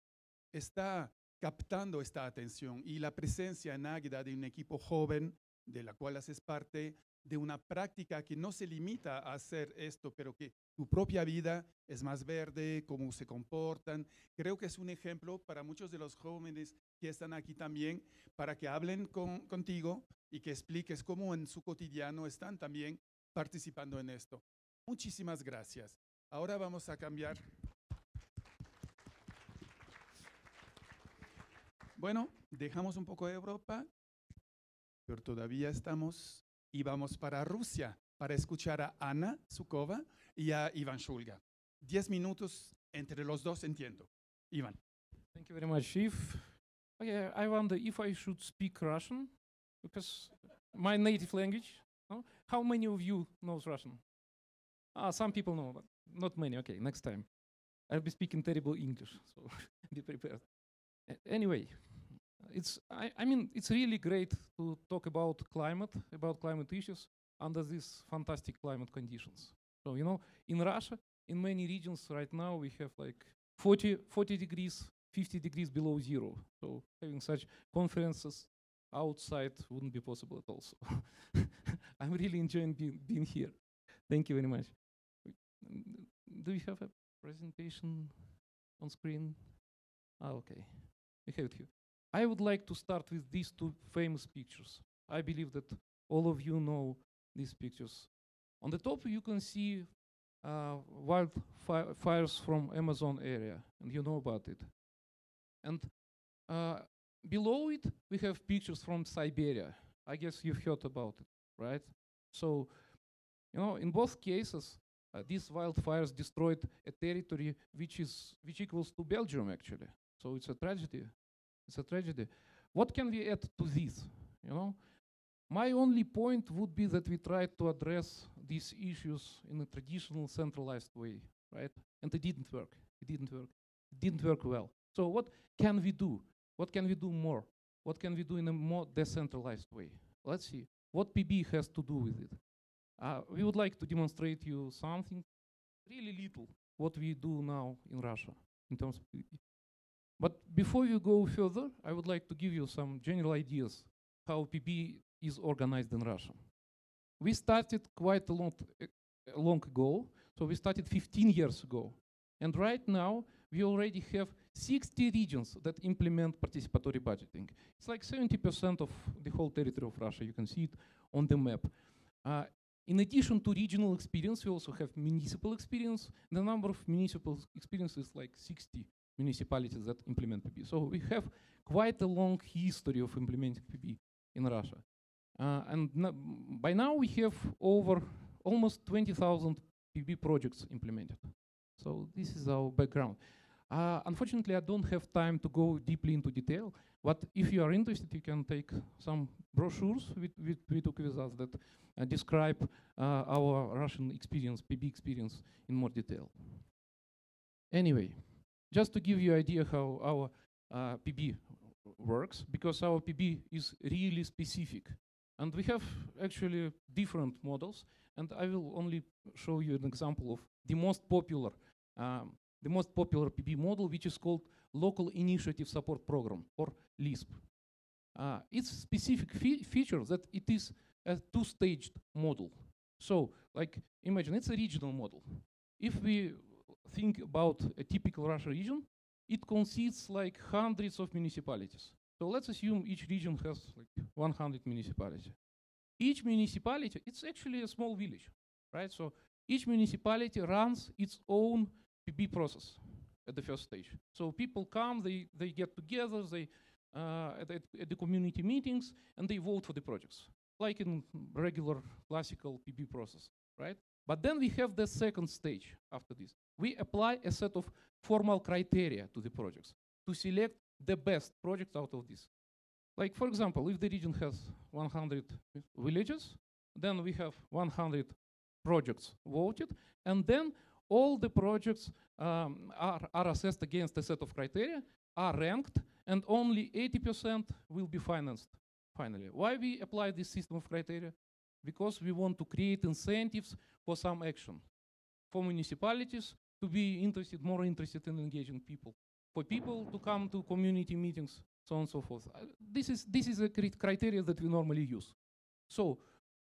está captando esta atención y la presencia en Águeda de un equipo joven, de la cual haces parte, de una práctica que no se limita a hacer esto, pero que tu propia vida es más verde, cómo se comportan. Creo que es un ejemplo para muchos de los jóvenes que están aquí también, para que hablen con- contigo y que expliques cómo en su cotidiano están también participando en esto. Muchísimas gracias. Ahora vamos a cambiar. Bueno, dejamos un poco de Europa, pero todavía estamos y vamos para Rusia para escuchar a Ana Sukova y a Ivan Shulga. Diez minutos entre los dos, entiendo. Ivan. Thank you very much, Chief. Okay, I wonder if I should speak Russian because my native language. No? How many of you knows Russian? Ah, some people know, but not many. Okay, next time. I'll be speaking terrible English, so be prepared. Anyway, it's I, I mean it's really great to talk about climate, about climate issues under these fantastic climate conditions. So you know, in Russia, in many regions right now we have like 40, 40 degrees, 50 degrees below zero. So having such conferences outside wouldn't be possible at all. So I'm really enjoying being, here. Thank you very much. Do you have a presentation on screen? Ah, okay. We have it here. I would like to start with these two famous pictures. I believe that all of you know these pictures. On the top, you can see uh, wildfires from Amazon area, and you know about it. And uh, below it, we have pictures from Siberia. I guess you've heard about it, right? So, you know, in both cases, uh, these wildfires destroyed a territory which is which equals to Belgium actually. So it's a tragedy. It's a tragedy. What can we add to this? You know, my only point would be that we try to address these issues in a traditional centralized way, right? And it didn't work. It didn't work. It didn't work well. So what can we do? What can we do more? What can we do in a more decentralized way? Let's see. What PB has to do with it? Uh, we would like to demonstrate you something really little what we do now in Russia in terms of PB. But before we go further, I would like to give you some general ideas how PB is organized in Russia. We started quite a long, long ago, so we started 15 years ago. And right now, we already have 60 regions that implement participatory budgeting. It's like 70% of the whole territory of Russia. You can see it on the map. Uh, in addition to regional experience, we also have municipal experience. The number of municipal experiences is like 60 municipalities that implement PB. So we have quite a long history of implementing PB in Russia. Uh, and by now we have over almost 20,000 PB projects implemented. So this is our background. Uh, unfortunately, I don't have time to go deeply into detail, but if you are interested, you can take some brochures we, we, we took with us that uh, describe uh, our Russian experience, PB experience in more detail. Anyway, just to give you idea how our uh, PB works, because our PB is really specific. And we have actually different models, and I will only show you an example of the most popular, um, the most popular PB model, which is called Local Initiative Support Program, or LISP. Uh, its specific fe- feature that it is a two-staged model. So, like, imagine it's a regional model. If we think about a typical Russia region, it consists like hundreds of municipalities. So let's assume each region has like 100 municipalities. Each municipality, it's actually a small village, right? So each municipality runs its own PB process at the first stage. So people come, they, they get together, they uh, at, at, at the community meetings, and they vote for the projects, like in regular classical PB process, right? But then we have the second stage after this. We apply a set of formal criteria to the projects to select the best projects out of this. Like, for example, if the region has 100 villages, then we have 100 projects voted, and then all the projects um, are, are assessed against a set of criteria, are ranked, and only 80% will be financed finally. Why we apply this system of criteria? Because we want to create incentives for some action. For municipalities to be interested, more interested in engaging people. For people to come to community meetings, so on and so forth. Uh, this is this is a crit- criteria that we normally use. So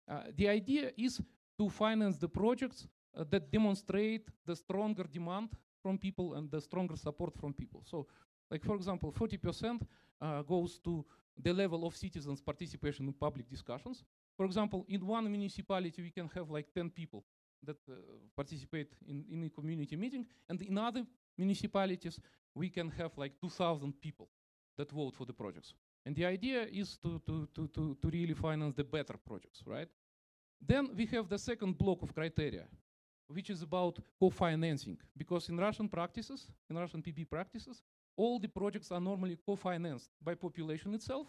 uh, the idea is to finance the projects uh, that demonstrate the stronger demand from people and the stronger support from people. So, like for example, 40% uh, goes to the level of citizens' participation in public discussions. For example, in one municipality, we can have like 10 people that uh, participate in, in a community meeting, and in other municipalities, we can have like 2,000 people that vote for the projects. And the idea is to, to, to, to, to really finance the better projects, right? Then we have the second block of criteria, which is about co-financing. Because in Russian practices, in Russian PB practices, all the projects are normally co-financed by population itself,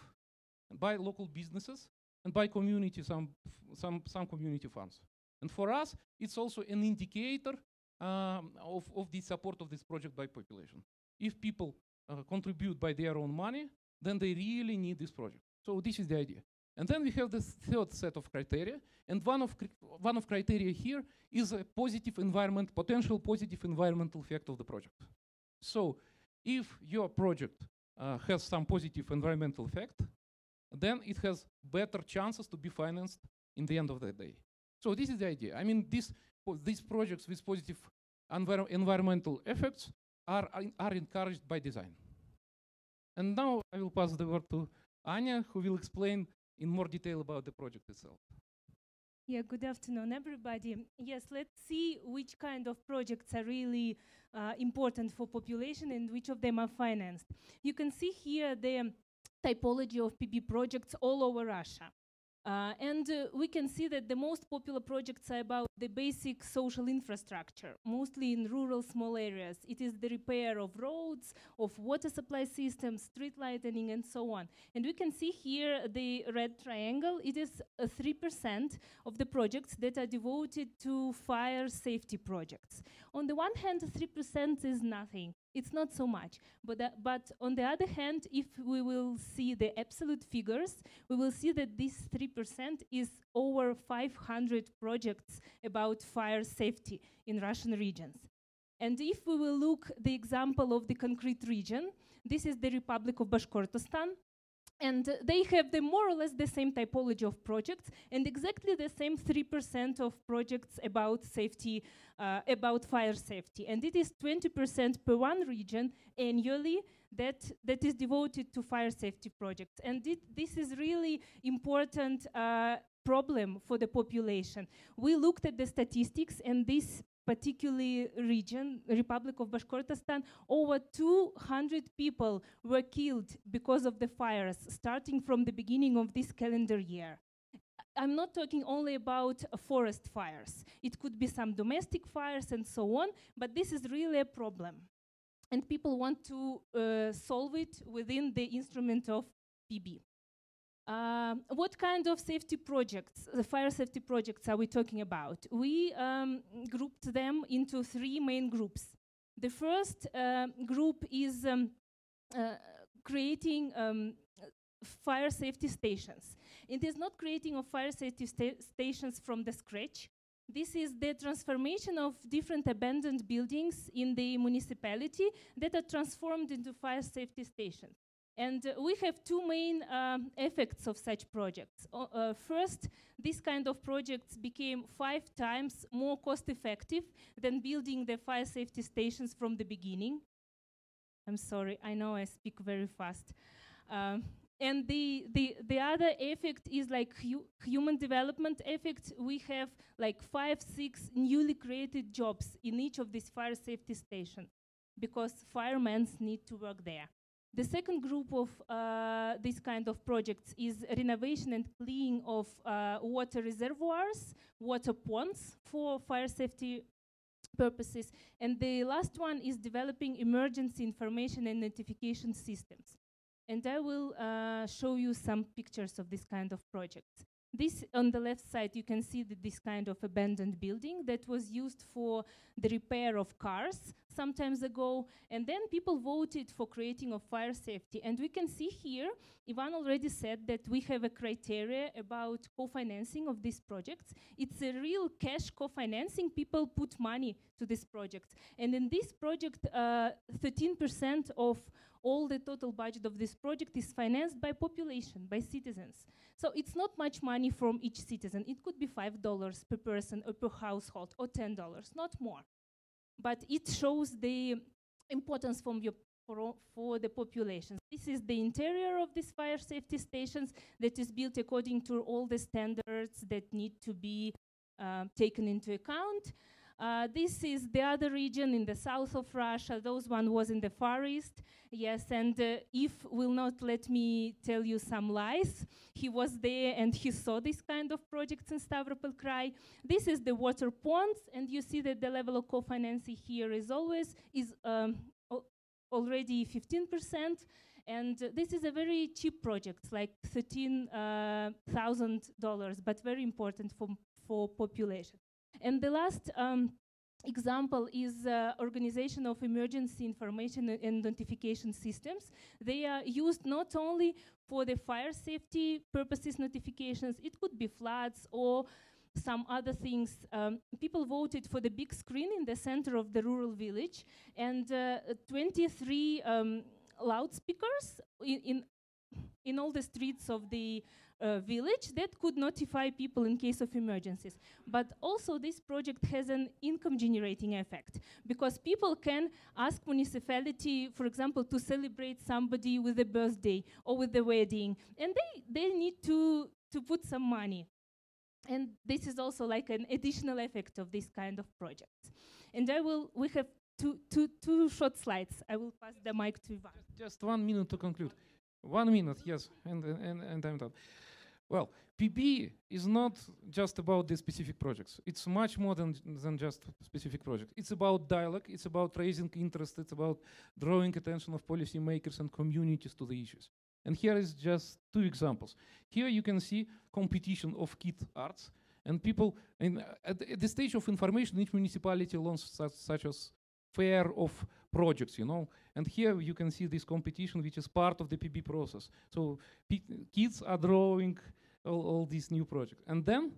by local businesses, and by community some some some community funds. And for us, it's also an indicator um, of, of the support of this project by population. If people uh, contribute by their own money, then they really need this project. So this is the idea. And then we have this third set of criteria, and one of one of criteria here is a positive environment, potential positive environmental effect of the project. So, if your project uh, has some positive environmental effect, then it has better chances to be financed in the end of the day. So this is the idea. I mean, these these projects with positive envir- environmental effects are are are encouraged by design. And now I will pass the word to Anya, who will explain in more detail about the project itself. Yeah, good afternoon, everybody. Yes, let's see which kind of projects are really uh, important for population and which of them are financed. You can see here the typology of PB projects all over Russia. Uh, and uh, we can see that the most popular projects are about the basic social infrastructure, mostly in rural small areas. It is the repair of roads, of water supply systems, street lighting, and so on. And we can see here the red triangle. It is uh, 3% of the projects that are devoted to fire safety projects. On the one hand, 3% is nothing. It's not so much. But, uh, but on the other hand, if we will see the absolute figures, we will see that this 3% is over 500 projects about fire safety in Russian regions. And if we will look the example of the concrete region, this is the Republic of Bashkortostan, and they have the more or less the same typology of projects and exactly the same 3% of projects about safety uh, about fire safety. And it is 20% per one region annually that that is devoted to fire safety projects. And it, this is really important uh, problem for the population. We looked at the statistics and this particularly region, Republic of Bashkortostan, over 200 people were killed because of the fires, starting from the beginning of this calendar year. I'm not talking only about uh, forest fires. It could be some domestic fires and so on, but this is really a problem. And people want to uh, solve it within the instrument of PB. Um, what kind of safety projects, the fire safety projects, are we talking about? We um, grouped them into three main groups. The first uh, group is um, uh, creating um, fire safety stations. It is not creating of fire safety sta- stations from the scratch. This is the transformation of different abandoned buildings in the municipality that are transformed into fire safety stations. And uh, we have two main um, effects of such projects. O- uh, first, this kind of projects became five times more cost effective than building the fire safety stations from the beginning. I'm sorry, I know I speak very fast. Um, and the, the, the other effect is like hu- human development effect. We have like five, six newly created jobs in each of these fire safety stations because firemen need to work there. The second group of uh, this kind of projects is renovation and cleaning of uh, water reservoirs, water ponds for fire safety purposes. And the last one is developing emergency information and notification systems. And I will uh, show you some pictures of this kind of projects. This on the left side, you can see that this kind of abandoned building that was used for the repair of cars some times ago, and then people voted for creating of fire safety. And we can see here, Ivan already said that we have a criteria about co-financing of these projects. It's a real cash co-financing. People put money to this project, and in this project, uh, 13% of all the total budget of this project is financed by population, by citizens. So it's not much money from each citizen. It could be $5 per person or per household or $10, not more. But it shows the importance from your for, the population. This is the interior of these fire safety stations that is built according to all the standards that need to be uh, taken into account. Uh, this is the other region in the south of Russia. Those one was in the Far East. Yes, and uh, Yves will not let me tell you some lies, he was there and he saw this kind of projects in Stavropol Krai. This is the water ponds, and you see that the level of co-financing here is always is um, already 15%. And uh, this is a very cheap project, like $13,000, but very important for, for population. And the last um, example is uh, organization of emergency information and notification systems. They are used not only for the fire safety purposes notifications, it could be floods or some other things. Um, people voted for the big screen in the center of the rural village, and uh, 23 um, loudspeakers in, in in all the streets of the uh, village that could notify people in case of emergencies. But also this project has an income generating effect because people can ask municipality, for example, to celebrate somebody with a birthday or with a wedding, and they, they need to, to put some money. And this is also like an additional effect of this kind of projects. And I will, we have two, two, two short slides. I will pass the mic to Ivan. Just one minute to conclude. One minute, yes, and, and, and I'm done. Well, PB is not just about the specific projects. It's much more than, than just specific projects. It's about dialogue, it's about raising interest, it's about drawing attention of policymakers and communities to the issues. And here is just two examples. Here you can see competition of kit arts, and people, in, uh, at, at the stage of information, each municipality launches such, such as fair of projects, you know. And here you can see this competition, which is part of the PB process. So kids are drawing all, all these new projects. And then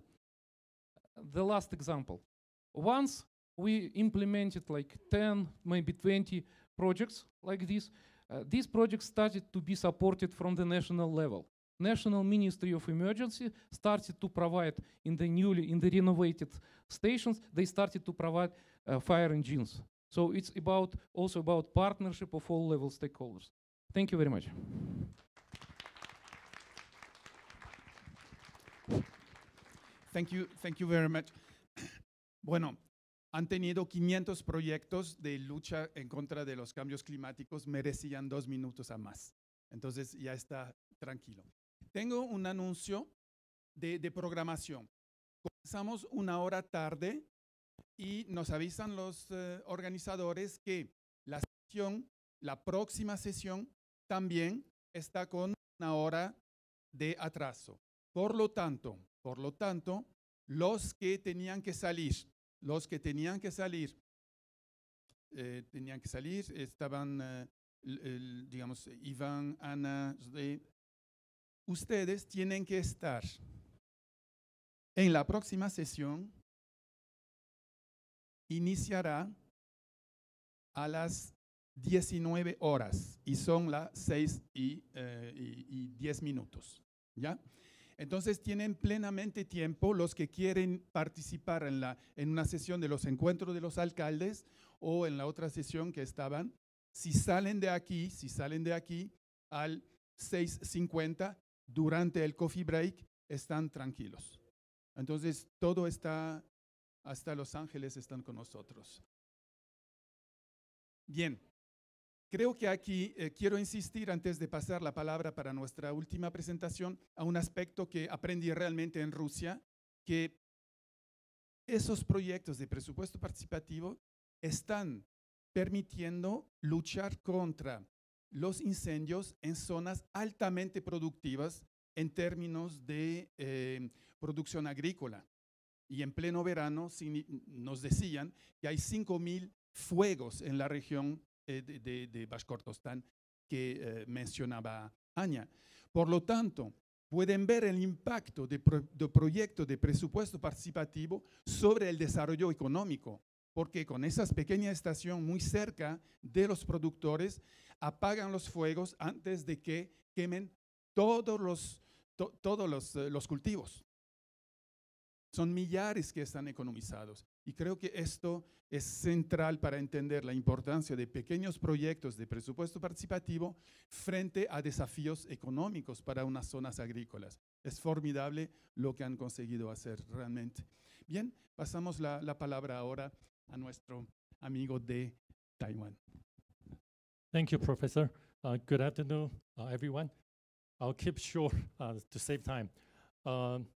the last example. Once we implemented like 10, maybe 20 projects like this, uh, these projects started to be supported from the national level. National Ministry of Emergency started to provide in the newly, in the renovated stations, they started to provide uh, fire engines. So it's about also about partnership of all level stakeholders. Thank you very much. Thank you, thank you very much. Bueno, han tenido 500 proyectos de lucha en contra de los cambios climáticos, merecían dos minutos a más. Entonces ya está tranquilo. Tengo un anuncio de, de programación. Comenzamos una hora tarde y nos avisan los eh, organizadores que la sesión, la próxima sesión, también está con una hora de atraso. Por lo tanto, por lo tanto, los que tenían que salir, los que tenían que salir, eh, tenían que salir, estaban, eh, digamos, Iván, Ana, ustedes tienen que estar en la próxima sesión, iniciará a las 19 horas y son las 6 y, eh, y- y 10 minutos. ¿Ya? Entonces tienen plenamente tiempo los que quieren participar en, la, en una sesión de los encuentros de los alcaldes o en la otra sesión que estaban. Si salen de aquí, si salen de aquí al 6.50 durante el coffee break, están tranquilos. Entonces todo está, hasta Los Ángeles están con nosotros. Bien, Creo que aquí eh, quiero insistir antes de pasar la palabra para nuestra última presentación a un aspecto que aprendí realmente en Rusia, que esos proyectos de presupuesto participativo están permitiendo luchar contra los incendios en zonas altamente productivas en términos de eh, producción agrícola. Y en pleno verano nos decían que hay 5.000 fuegos en la región de, de, de Bashkortostán que eh, mencionaba Aña. Por lo tanto, pueden ver el impacto de, pro- de proyectos de presupuesto participativo sobre el desarrollo económico, porque con esas pequeñas estaciones muy cerca de los productores apagan los fuegos antes de que quemen todos los, to- todos los, eh, los cultivos. Son millares que están economizados. Y creo que esto es central para entender la importancia de pequeños proyectos de presupuesto participativo frente a desafíos económicos para unas zonas agrícolas. Es formidable lo que han conseguido hacer realmente. Bien, pasamos la, la palabra ahora a nuestro amigo de Taiwán. Thank you, Professor. Uh, good afternoon, uh, everyone. I'll keep short uh, to save time. Um,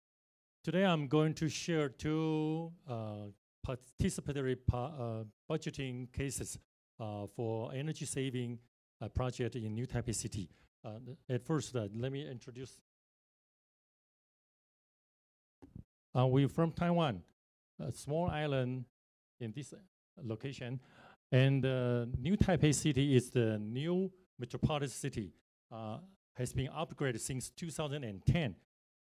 today, I'm going to share two uh, participatory pa- uh, budgeting cases uh, for energy saving uh, project in New Taipei City. Uh, at first, uh, let me introduce. We're from Taiwan, a small island in this location. And New Taipei City is the new metropolitan city, has been upgraded since 2010.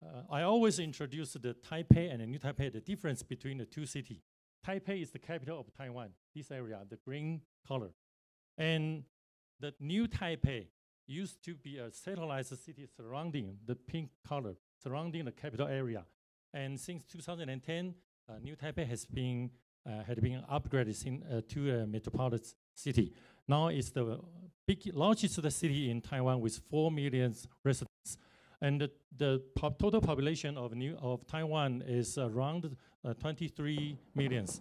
Uh, I always introduce the Taipei and the New Taipei, the difference between the two cities. Taipei is the capital of Taiwan, this area, the green color. And the new Taipei used to be a satellite city surrounding the pink color, surrounding the capital area. And since 2010, uh, New Taipei has been uh, had been upgraded in, uh, to a metropolitan city. Now it's the big, largest city in Taiwan with 4 million residents. And the, the pop total population of, New, of Taiwan is around uh, 23 millions.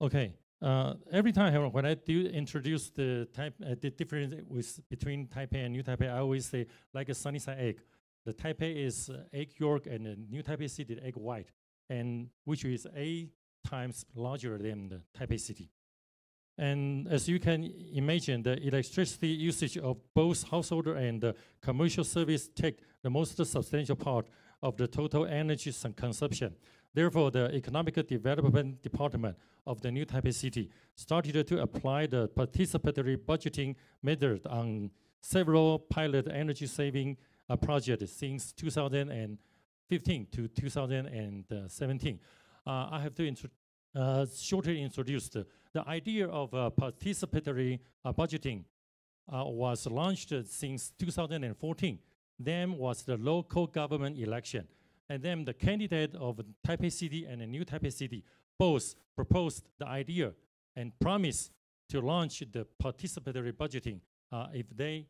Okay, uh, every time when I do introduce the type, uh, the difference with between Taipei and New Taipei, I always say like a sunny side egg. The Taipei is uh, egg yolk and the New Taipei city egg white, and which is eight times larger than the Taipei city. And as you can imagine, the electricity usage of both household and commercial service take the most substantial part of the total energy consumption. Therefore, the Economic Development Department of the New Taipei City started to apply the participatory budgeting method on several pilot energy saving uh, projects since 2015 to 2017. Uh, I have to intro- uh, shortly introduce the, the idea of uh, participatory uh, budgeting uh, was launched since 2014. Then was the local government election. And then the candidate of Taipei City and the New Taipei City both proposed the idea and promised to launch the participatory budgeting uh, if they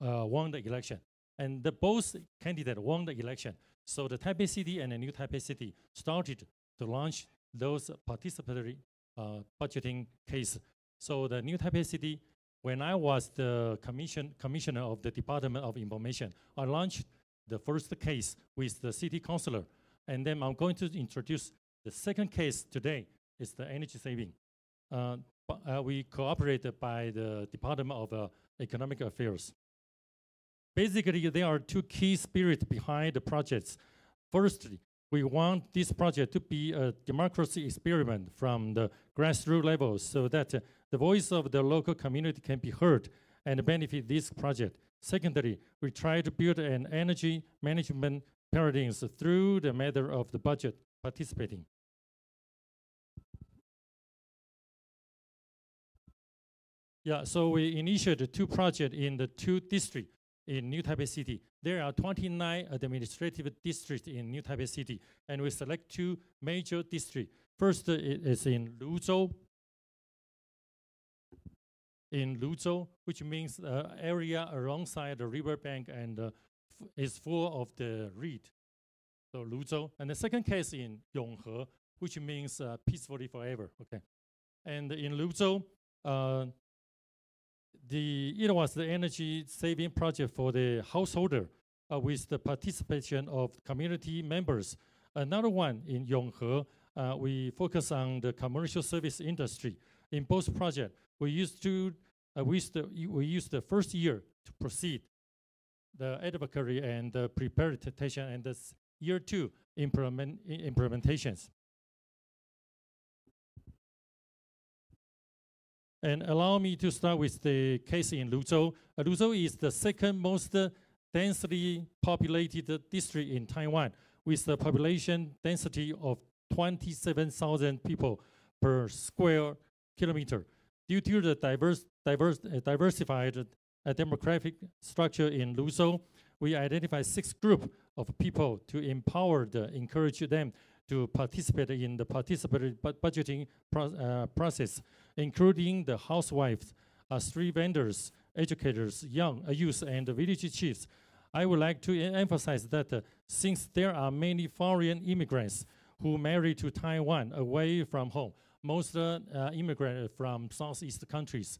uh, won the election. And the both candidates won the election. So the Taipei City and the New Taipei City started to launch those participatory uh, budgeting case. So the New Taipei City, when I was the commission commissioner of the Department of Information, I launched the first case with the city councilor, and then I'm going to introduce the second case today. Is the energy saving. Uh, uh, we cooperated by the Department of uh, Economic Affairs. Basically, there are two key spirits behind the projects. Firstly, we want this project to be a democracy experiment from the grassroots level so that uh, the voice of the local community can be heard and benefit this project. Secondly, we try to build an energy management paradigm through the matter of the budget participating. Yeah, so we initiated two projects in the two districts in New Taipei City. There are 29 administrative districts in New Taipei City, and we select two major districts. First is in Luzhou, in Luzhou, which means uh, area alongside the riverbank and uh, is full of the reed. So Luzhou. And the second case in Yonghe, which means uh, peacefully forever. Okay. And in Luzhou, uh, the it was the energy saving project for the householder uh, with the participation of community members. Another one in Yonghe, uh, we focus on the commercial service industry. In both projects, we used to uh, we used the we used the first year to proceed the advocacy and the preparation, and the year two implement implementations. And allow me to start with the case in Luzhou. Uh, Luzhou is the second most densely populated district in Taiwan, with a population density of 27,000 people per square kilometer. Due to the diverse, diverse, uh, diversified uh, demographic structure in Luzhou, we identify six groups of people to empower the, encourage them to participate in the participatory budgeting pro- uh, process, including the housewives, uh, street vendors, educators, young uh, youth, and village chiefs. I would like to emphasize that uh, since there are many foreign immigrants who marry to Taiwan away from home, most uh, immigrants from Southeast countries,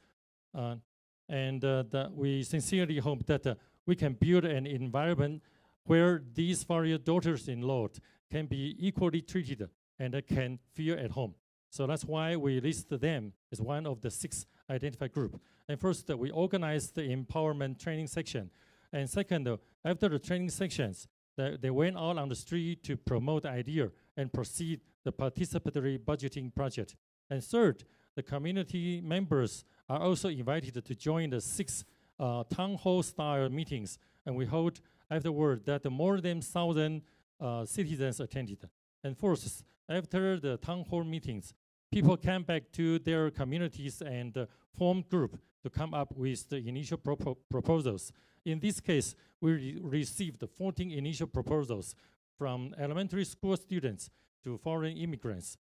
and we sincerely hope that we can build an environment where these foreign daughters-in-law can be equally treated and uh, can feel at home. So that's why we list them as one of the six identified group. And first, uh, we organized the empowerment training section. And second, uh, after the training sections, the, they went out on the street to promote the idea and proceed the participatory budgeting project. And third, the community members are also invited to join the six uh, town hall style meetings. And we hold afterward that more than 1,000 uh, citizens attended. And fourth, after the town hall meetings, people came back to their communities and uh, formed group to come up with the initial propo proposals. In this case, we re received 14 initial proposals from elementary school students to foreign immigrants.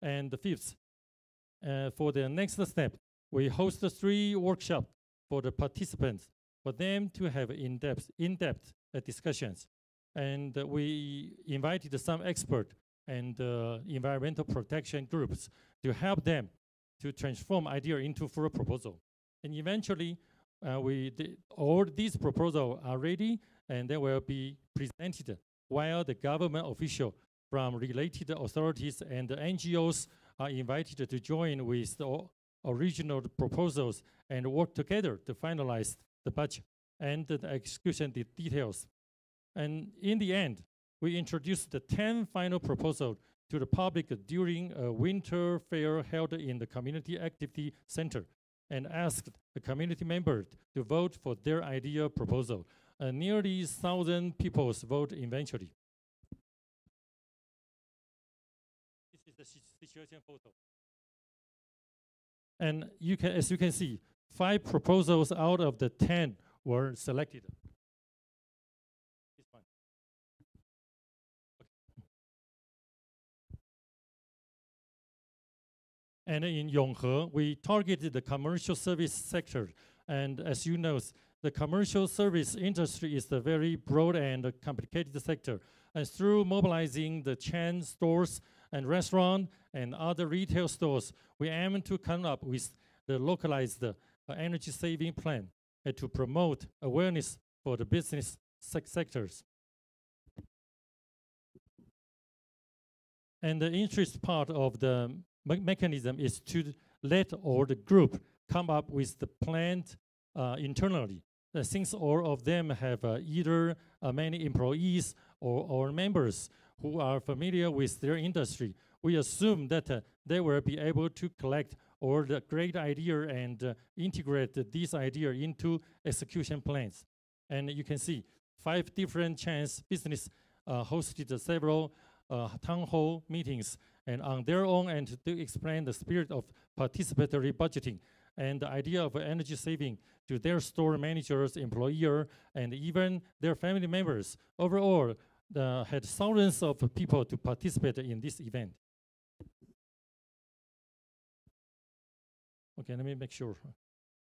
And the fifth, uh, for the next step, we host three workshops for the participants for them to have in-depth in-depth uh, discussions. And uh, we invited some expert and uh, environmental protection groups to help them to transform idea into full proposal. And eventually, uh, we all these proposals are ready and they will be presented while the government official from related authorities and NGOs are invited to join with the original proposals and work together to finalize the budget and the execution details. And in the end, we introduced the 10 final proposals to the public during a winter fair held in the Community Activity Center and asked the community members to vote for their ideal proposal. Uh, nearly 1,000 people vote eventually. This is the situation photo. And you can, as you can see, five proposals out of the 10 were selected. And in Yonghe, we targeted the commercial service sector. And as you know, the commercial service industry is a very broad and complicated sector. And through mobilizing the chain stores and restaurant and other retail stores, we aim to come up with the localized uh, energy saving plan and to promote awareness for the business sec sectors. And the interest part of the me mechanism is to let all the group come up with the plan uh, internally. Uh, since all of them have uh, either uh, many employees or, or members who are familiar with their industry, we assume that uh, they will be able to collect all the great idea and integrate this idea into execution plans. And you can see five different chains business hosted several town hall meetings and on their own and to explain the spirit of participatory budgeting and the idea of energy saving to their store managers, employer, and even their family members. Overall, had thousands of people to participate in this event. Okay, let me make sure.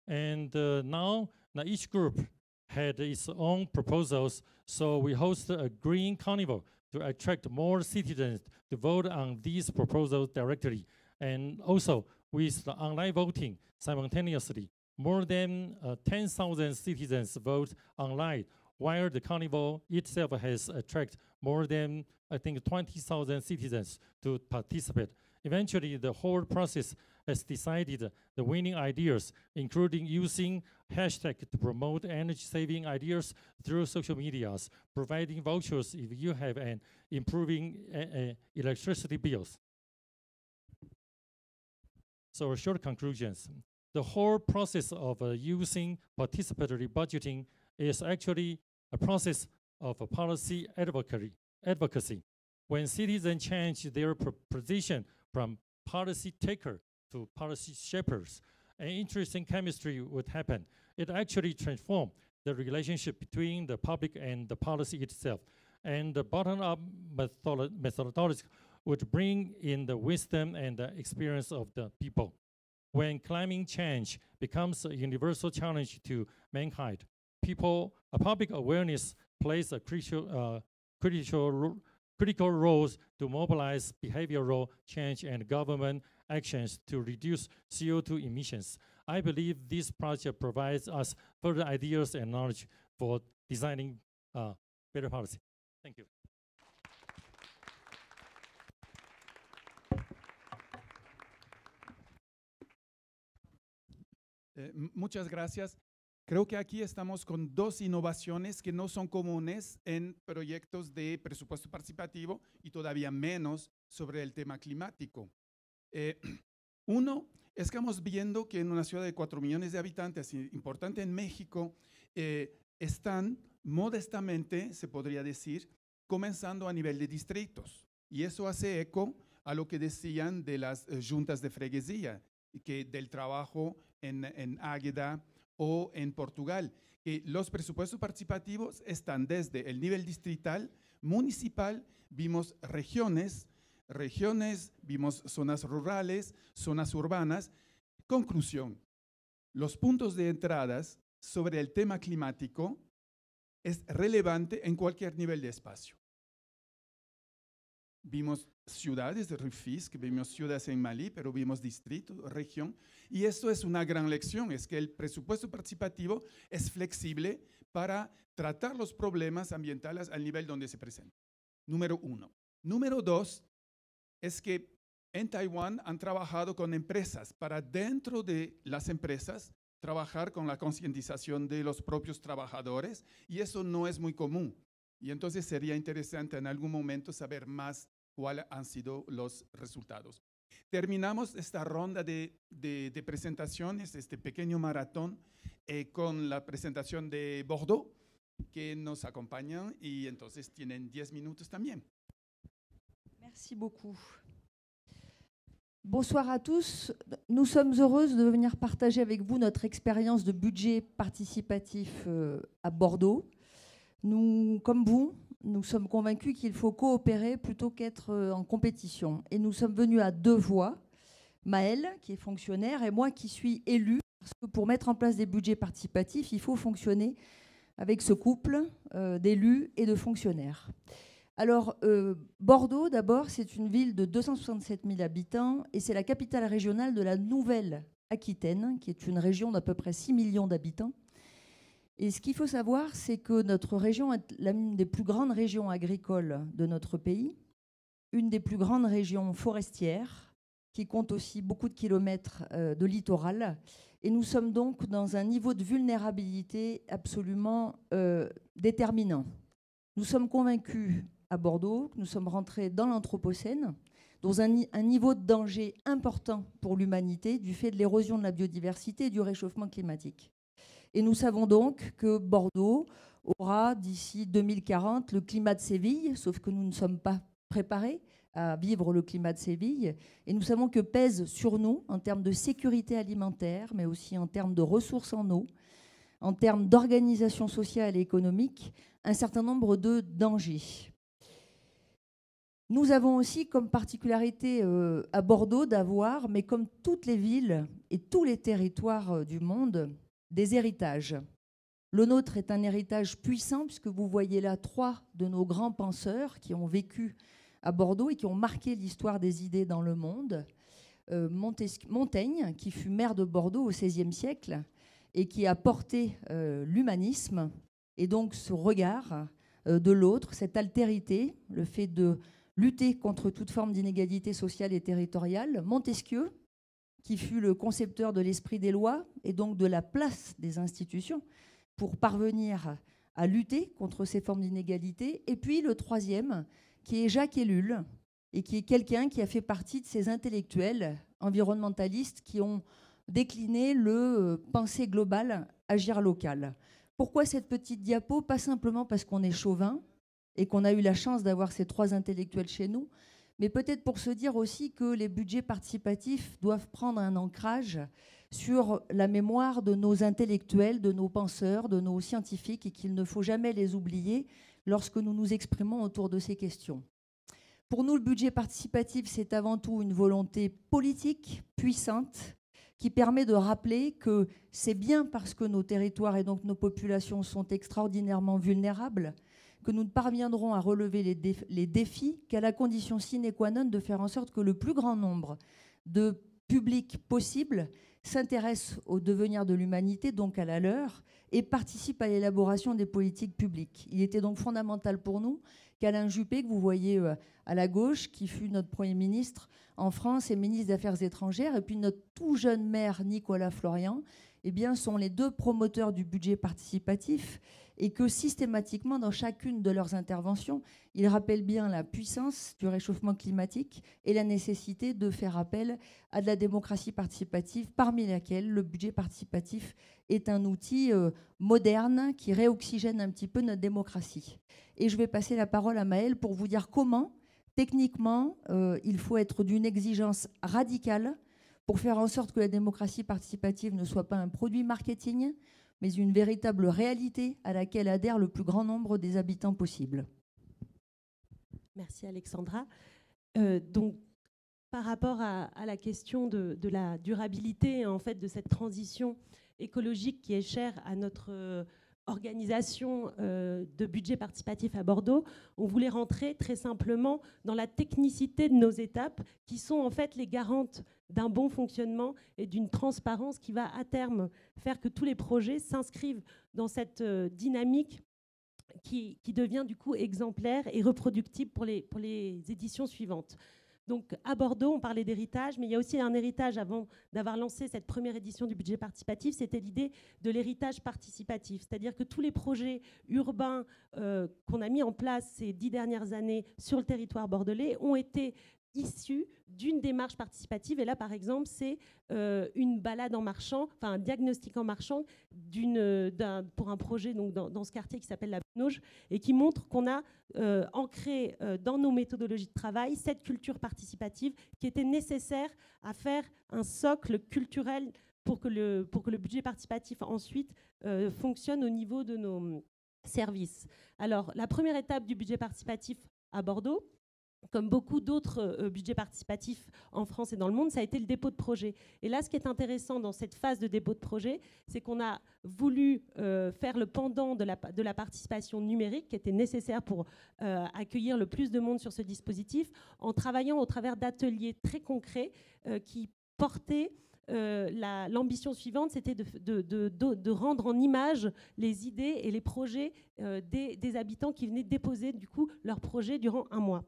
And uh, now, now each group had its own proposals, so we hosted a green carnival to attract more citizens to vote on these proposals directly. And also, with online voting simultaneously, more than uh, 10,000 citizens vote online, while the carnival itself has attracted more than, I think, 20,000 citizens to participate. Eventually, the whole process has decided the winning ideas, including using hashtag to promote energy-saving ideas through social medias, providing vouchers if you have an improving uh, uh, electricity bills. So short conclusions. The whole process of uh, using participatory budgeting is actually a process of policy advocacy. advocacy. When citizens change their position from policy taker to policy shapers, an interesting chemistry would happen. It actually transformed the relationship between the public and the policy itself. And the bottom-up methodolo methodology would bring in the wisdom and the experience of the people. When climate change becomes a universal challenge to mankind, people, a public awareness plays a crucial, uh, critical, critical roles to mobilize behavioral change and government actions to reduce CO2 emissions. I believe this project provides us further ideas and knowledge for designing uh, better policy. Thank you. Eh, muchas gracias. Creo que aquí estamos con dos innovaciones que no son comunes en proyectos de presupuesto participativo y todavía menos sobre el tema climático. Eh, uno, estamos viendo que en una ciudad de 4 millones de habitantes, importante en México, eh, están modestamente, se podría decir, comenzando a nivel de distritos. Y eso hace eco a lo que decían de las eh, juntas de freguesía, que del trabajo en, en Águeda o en Portugal, que los presupuestos participativos están desde el nivel distrital, municipal, vimos regiones, regiones, vimos zonas rurales, zonas urbanas. Conclusión, los puntos de entradas sobre el tema climático es relevante en cualquier nivel de espacio. Vimos ciudades de Rufisque, vimos ciudades en Malí, pero vimos distrito, región. Y esto es una gran lección, es que el presupuesto participativo es flexible para tratar los problemas ambientales al nivel donde se presentan. Número uno. Número dos es que en Taiwán han trabajado con empresas para dentro de las empresas trabajar con la concientización de los propios trabajadores y eso no es muy común. Y entonces sería interesante en algún momento saber más cuáles han sido los resultados. Terminamos esta ronda de, presentaciones, este pequeño maratón, eh, con la presentación de Bordeaux, que nos acompañan y entonces tienen 10 minutos también. Merci beaucoup. Bonsoir à tous. Nous sommes heureuses de venir partager avec vous notre expérience de budget participatif euh, à Bordeaux. Nous, comme vous, nous sommes convaincus qu'il faut coopérer plutôt qu'être euh, en compétition. Et nous sommes venus à deux voix. Maëlle, qui est fonctionnaire, et moi qui suis élue, parce que pour mettre en place des budgets participatifs, il faut fonctionner avec ce couple euh, d'élus et de fonctionnaires. Alors, euh, Bordeaux, d'abord, c'est une ville de 267 000 habitants et c'est la capitale régionale de la Nouvelle-Aquitaine, qui est une région d'à peu près 6 millions d'habitants. Et ce qu'il faut savoir, c'est que notre région est l'une des plus grandes régions agricoles de notre pays, une des plus grandes régions forestières, qui compte aussi beaucoup de kilomètres euh, de littoral. Et nous sommes donc dans un niveau de vulnérabilité absolument euh, déterminant. Nous sommes convaincus à Bordeaux nous sommes rentrés dans l'Anthropocène, dans un, un niveau de danger important pour l'humanité du fait de l'érosion de la biodiversité et du réchauffement climatique. Et nous savons donc que Bordeaux aura d'ici 2040 le climat de Séville, sauf que nous ne sommes pas préparés à vivre le climat de Séville. Et nous savons que pèse sur nous, en termes de sécurité alimentaire, mais aussi en termes de ressources en eau, en termes d'organisation sociale et économique, un certain nombre de dangers. Nous avons aussi comme particularité euh, à Bordeaux d'avoir, mais comme toutes les villes et tous les territoires euh, du monde, des héritages. Le nôtre est un héritage puissant, puisque vous voyez là trois de nos grands penseurs qui ont vécu à Bordeaux et qui ont marqué l'histoire des idées dans le monde. Euh, Montaigne, qui fut maire de Bordeaux au XVIe siècle et qui a porté l'humanisme, et donc ce regard de l'autre, cette altérité, le fait de lutter contre toute forme d'inégalité sociale et territoriale. Montesquieu, qui fut le concepteur de l'esprit des lois et donc de la place des institutions pour parvenir à lutter contre ces formes d'inégalité. Et puis le troisième, qui est Jacques Ellul, et qui est quelqu'un qui a fait partie de ces intellectuels environnementalistes qui ont décliné le euh, penser global, agir local. Pourquoi cette petite diapo? Pas simplement parce qu'on est chauvin et qu'on a eu la chance d'avoir ces trois intellectuels chez nous, mais peut-être pour se dire aussi que les budgets participatifs doivent prendre un ancrage sur la mémoire de nos intellectuels, de nos penseurs, de nos scientifiques, et qu'il ne faut jamais les oublier lorsque nous nous exprimons autour de ces questions. Pour nous, le budget participatif, c'est avant tout une volonté politique puissante qui permet de rappeler que c'est bien parce que nos territoires et donc nos populations sont extraordinairement vulnérables que nous ne parviendrons à relever les, déf- les défis qu'à la condition sine qua non de faire en sorte que le plus grand nombre de publics possibles s'intéressent au devenir de l'humanité, donc à la leur, et participent à l'élaboration des politiques publiques. Il était donc fondamental pour nous qu'Alain Juppé, que vous voyez euh, à la gauche, qui fut notre Premier ministre en France et ministre des Affaires étrangères, et puis notre tout jeune maire Nicolas Florian, eh bien, sont les deux promoteurs du budget participatif et que systématiquement, dans chacune de leurs interventions, ils rappellent bien la puissance du réchauffement climatique et la nécessité de faire appel à de la démocratie participative, parmi laquelle le budget participatif est un outil euh, moderne qui réoxygène un petit peu notre démocratie. Et je vais passer la parole à Maëlle pour vous dire comment, techniquement, euh, il faut être d'une exigence radicale pour faire en sorte que la démocratie participative ne soit pas un produit marketing, mais une véritable réalité à laquelle adhère le plus grand nombre des habitants possible. Merci Alexandra. Euh, donc, par rapport à, la question de, la durabilité en fait de cette transition écologique qui est chère à notre organisation euh, de budget participatif à Bordeaux, on voulait rentrer très simplement dans la technicité de nos étapes, qui sont en fait les garantes d'un bon fonctionnement et d'une transparence qui va à terme faire que tous les projets s'inscrivent dans cette euh, dynamique qui, devient du coup exemplaire et reproductible pour les, pour les éditions suivantes. Donc à Bordeaux, on parlait d'héritage, mais il y a aussi un héritage avant d'avoir lancé cette première édition du budget participatif, c'était l'idée de l'héritage participatif, c'est-à-dire que tous les projets urbains euh, qu'on a mis en place ces dix dernières années sur le territoire bordelais ont été issus d'une démarche participative. Et là, par exemple, c'est euh, une balade en marchant, enfin un diagnostic en marchant pour un projet donc, dans, ce quartier qui s'appelle la Benoge et qui montre qu'on a euh, ancré euh, dans nos méthodologies de travail cette culture participative qui était nécessaire à faire un socle culturel pour que le, pour que le budget participatif ensuite fonctionne au niveau de nos services. Alors, la première étape du budget participatif à Bordeaux, comme beaucoup d'autres euh, budgets participatifs en France et dans le monde, ça a été le dépôt de projet. Et là, ce qui est intéressant dans cette phase de dépôt de projet, c'est qu'on a voulu euh, faire le pendant de la, participation numérique qui était nécessaire pour euh, accueillir le plus de monde sur ce dispositif, en travaillant au travers d'ateliers très concrets qui portaient l'ambition suivante, c'était de, rendre en image les idées et les projets des, des, habitants qui venaient déposer du coup leurs projets durant un mois.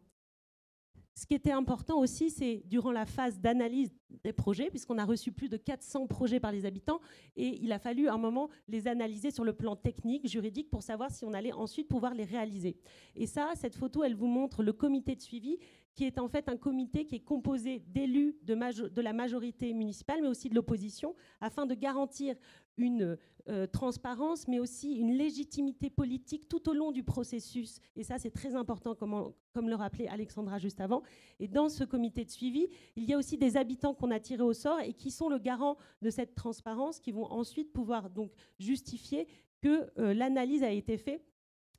Ce qui était important aussi, c'est durant la phase d'analyse des projets, puisqu'on a reçu plus de 400 projets par les habitants, et il a fallu un moment les analyser sur le plan technique, juridique, pour savoir si on allait ensuite pouvoir les réaliser. Et ça, cette photo, elle vous montre le comité de suivi, qui est en fait un comité qui est composé d'élus de, la majorité municipale, mais aussi de l'opposition, afin de garantir une euh, transparence, mais aussi une légitimité politique tout au long du processus. Et ça, c'est très important, comme, comme le rappelait Alexandra juste avant. Et dans ce comité de suivi, il y a aussi des habitants qu'on a tirés au sort et qui sont le garant de cette transparence, qui vont ensuite pouvoir donc justifier que euh, l'analyse a été faite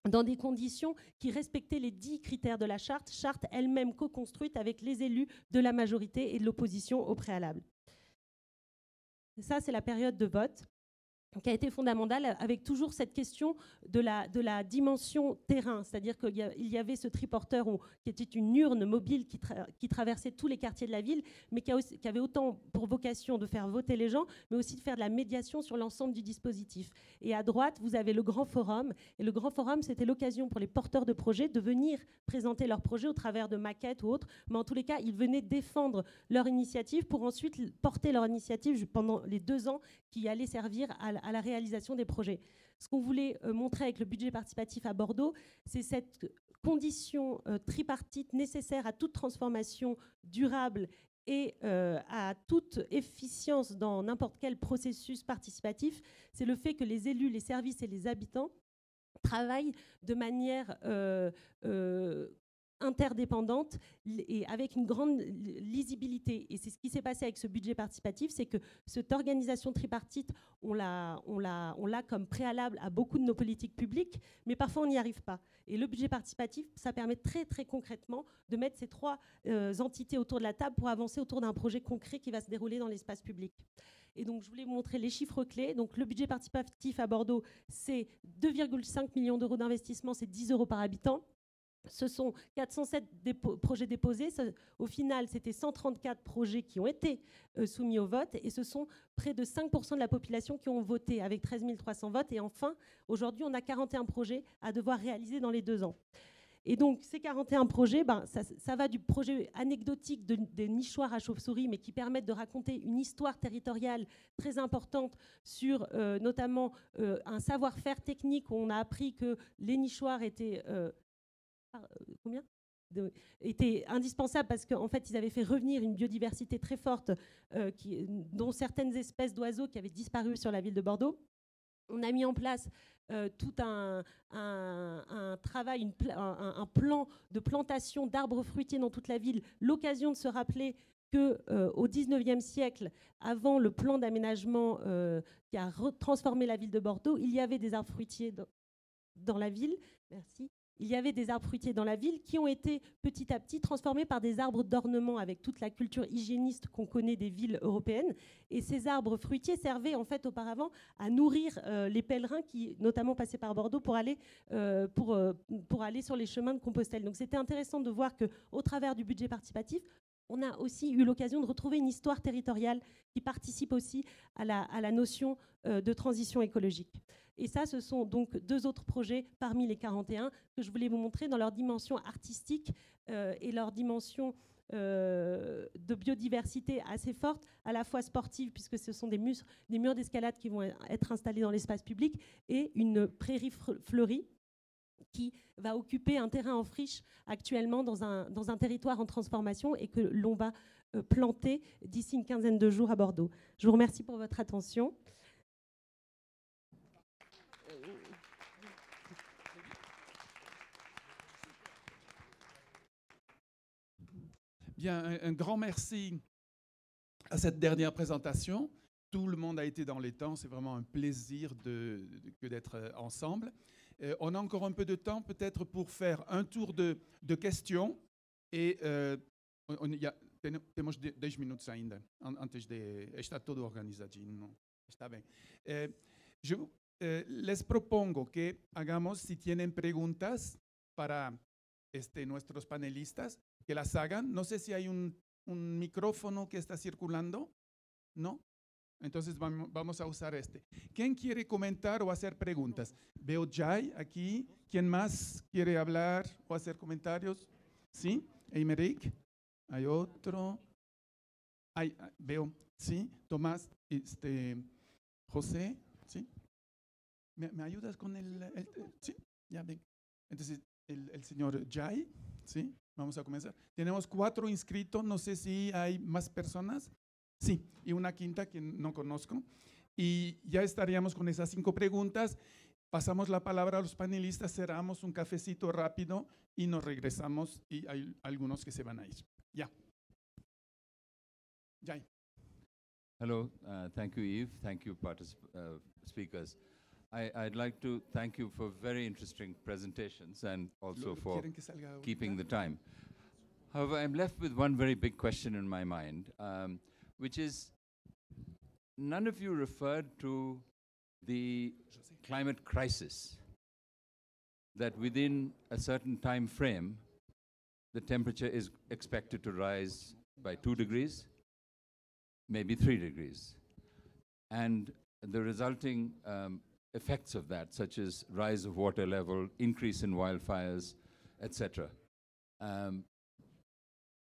dans des conditions qui respectaient les dix critères de la charte, charte elle-même co-construite avec les élus de la majorité et de l'opposition au préalable. Ça, c'est la période de vote qui a été fondamentale avec toujours cette question de la, de la dimension terrain, c'est-à-dire qu'il y, avait ce triporteur qui était une urne mobile qui, traversait tous les quartiers de la ville, mais qui, qui, avait autant pour vocation de faire voter les gens, mais aussi de faire de la médiation sur l'ensemble du dispositif. Et à droite, vous avez le grand forum, et le grand forum, c'était l'occasion pour les porteurs de projets de venir présenter leurs projets au travers de maquettes ou autres, mais en tous les cas, ils venaient défendre leur initiative pour ensuite porter leur initiative pendant les deux ans qui allaient servir à à la réalisation des projets. Ce qu'on voulait euh, montrer avec le budget participatif à Bordeaux, c'est cette condition euh, tripartite nécessaire à toute transformation durable et euh, à toute efficience dans n'importe quel processus participatif, c'est le fait que les élus, les services et les habitants travaillent de manière interdépendantes et avec une grande lisibilité. Et c'est ce qui s'est passé avec ce budget participatif, c'est que cette organisation tripartite, on l'a, on, l'a, comme préalable à beaucoup de nos politiques publiques, mais parfois on n'y arrive pas. Et le budget participatif, ça permet très très concrètement de mettre ces trois euh, entités autour de la table pour avancer autour d'un projet concret qui va se dérouler dans l'espace public. Et donc, je voulais vous montrer les chiffres clés. Donc, le budget participatif à Bordeaux, c'est 2,5 millions d'euros d'investissement, c'est 10 euros par habitant. Ce sont 407 projets déposés. au final, c'était 134 projets qui ont été euh, soumis au vote et ce sont près de 5% de la population qui ont voté avec 13 300 votes. Et enfin, aujourd'hui, on a 41 projets à devoir réaliser dans les deux ans. Et donc, ces 41 projets, ben, ça, va du projet anecdotique de, des nichoirs à chauve-souris, mais qui permettent de raconter une histoire territoriale très importante sur euh, notamment euh, un savoir-faire technique où on a appris que les nichoirs étaient... combien de- étaient indispensables parce qu'en fait, ils avaient fait revenir une biodiversité très forte, euh, dont certaines espèces d'oiseaux qui avaient disparu sur la ville de Bordeaux. On a mis en place euh, tout un, travail, un, plan de plantation d'arbres fruitiers dans toute la ville. L'occasion de se rappeler que euh, au 19e siècle, avant le plan d'aménagement euh, qui a transformé la ville de Bordeaux, il y avait des arbres fruitiers dans la ville. Merci. Il y avait des arbres fruitiers dans la ville qui ont été petit à petit transformés par des arbres d'ornement avec toute la culture hygiéniste qu'on connaît des villes européennes. Et ces arbres fruitiers servaient en fait auparavant à nourrir euh, les pèlerins qui notamment passaient par Bordeaux pour aller, euh, euh, pour aller sur les chemins de Compostelle. Donc c'était intéressant de voir que au travers du budget participatif, on a aussi eu l'occasion de retrouver une histoire territoriale qui participe aussi à la, notion euh, de transition écologique. Et ça, ce sont donc deux autres projets parmi les 41 que je voulais vous montrer dans leur dimension artistique euh, et leur dimension euh, de biodiversité assez forte, à la fois sportive, puisque ce sont des, murs d'escalade qui vont être installés dans l'espace public, et une prairie fleurie qui va occuper un terrain en friche actuellement dans un, dans un territoire en transformation et que l'on va euh, planter d'ici une quinzaine de jours à Bordeaux. Je vous remercie pour votre attention. Bien, un, grand merci à cette dernière présentation. Tout le monde a été dans les temps. C'est vraiment un plaisir que d'être ensemble. Euh, on a encore un peu de temps peut-être pour faire un tour de, questions. E uh, on- ja, ten- temos de- 10 minutos ainda, an- antes de... Está todo organizadinho. Está bem. Eh, eh, les propongo que hagamos, si tienen preguntas para este, nuestros panelistas, que las hagan. No sé si hay un, un micrófono que está circulando. ¿No? Entonces vam- vamos a usar este. ¿Quién quiere comentar o hacer preguntas? Veo Jai aquí. ¿Quién más quiere hablar o hacer comentarios? ¿Sí? Eimerick. Hay otro. Hay, ah, veo, sí. Tomás, este, José, ¿sí? ¿Me, me ayudas con el- sí? Ya ven. Entonces, el, el señor Jai, ¿sí? Vamos a comenzar. Tenemos cuatro inscritos, no sé si hay más personas. Sí, y una quinta que no conozco. Y ya estaríamos con esas cinco preguntas. Pasamos la palabra a los panelistas, cerramos un cafecito rápido y nos regresamos y hay algunos que se van a ir. Ya. Jai. Hello, uh, thank you, Eve. Thank you, uh, speakers. I, I'd like to thank you for very interesting presentations and also for keeping the time. However, I'm left with one very big question in my mind, um, which is none of you referred to the climate crisis, that within a certain time frame, the temperature is expected to rise by two degrees, maybe three degrees. And the resulting um, effects of that, such as rise of water level, increase in wildfires, etc. Um,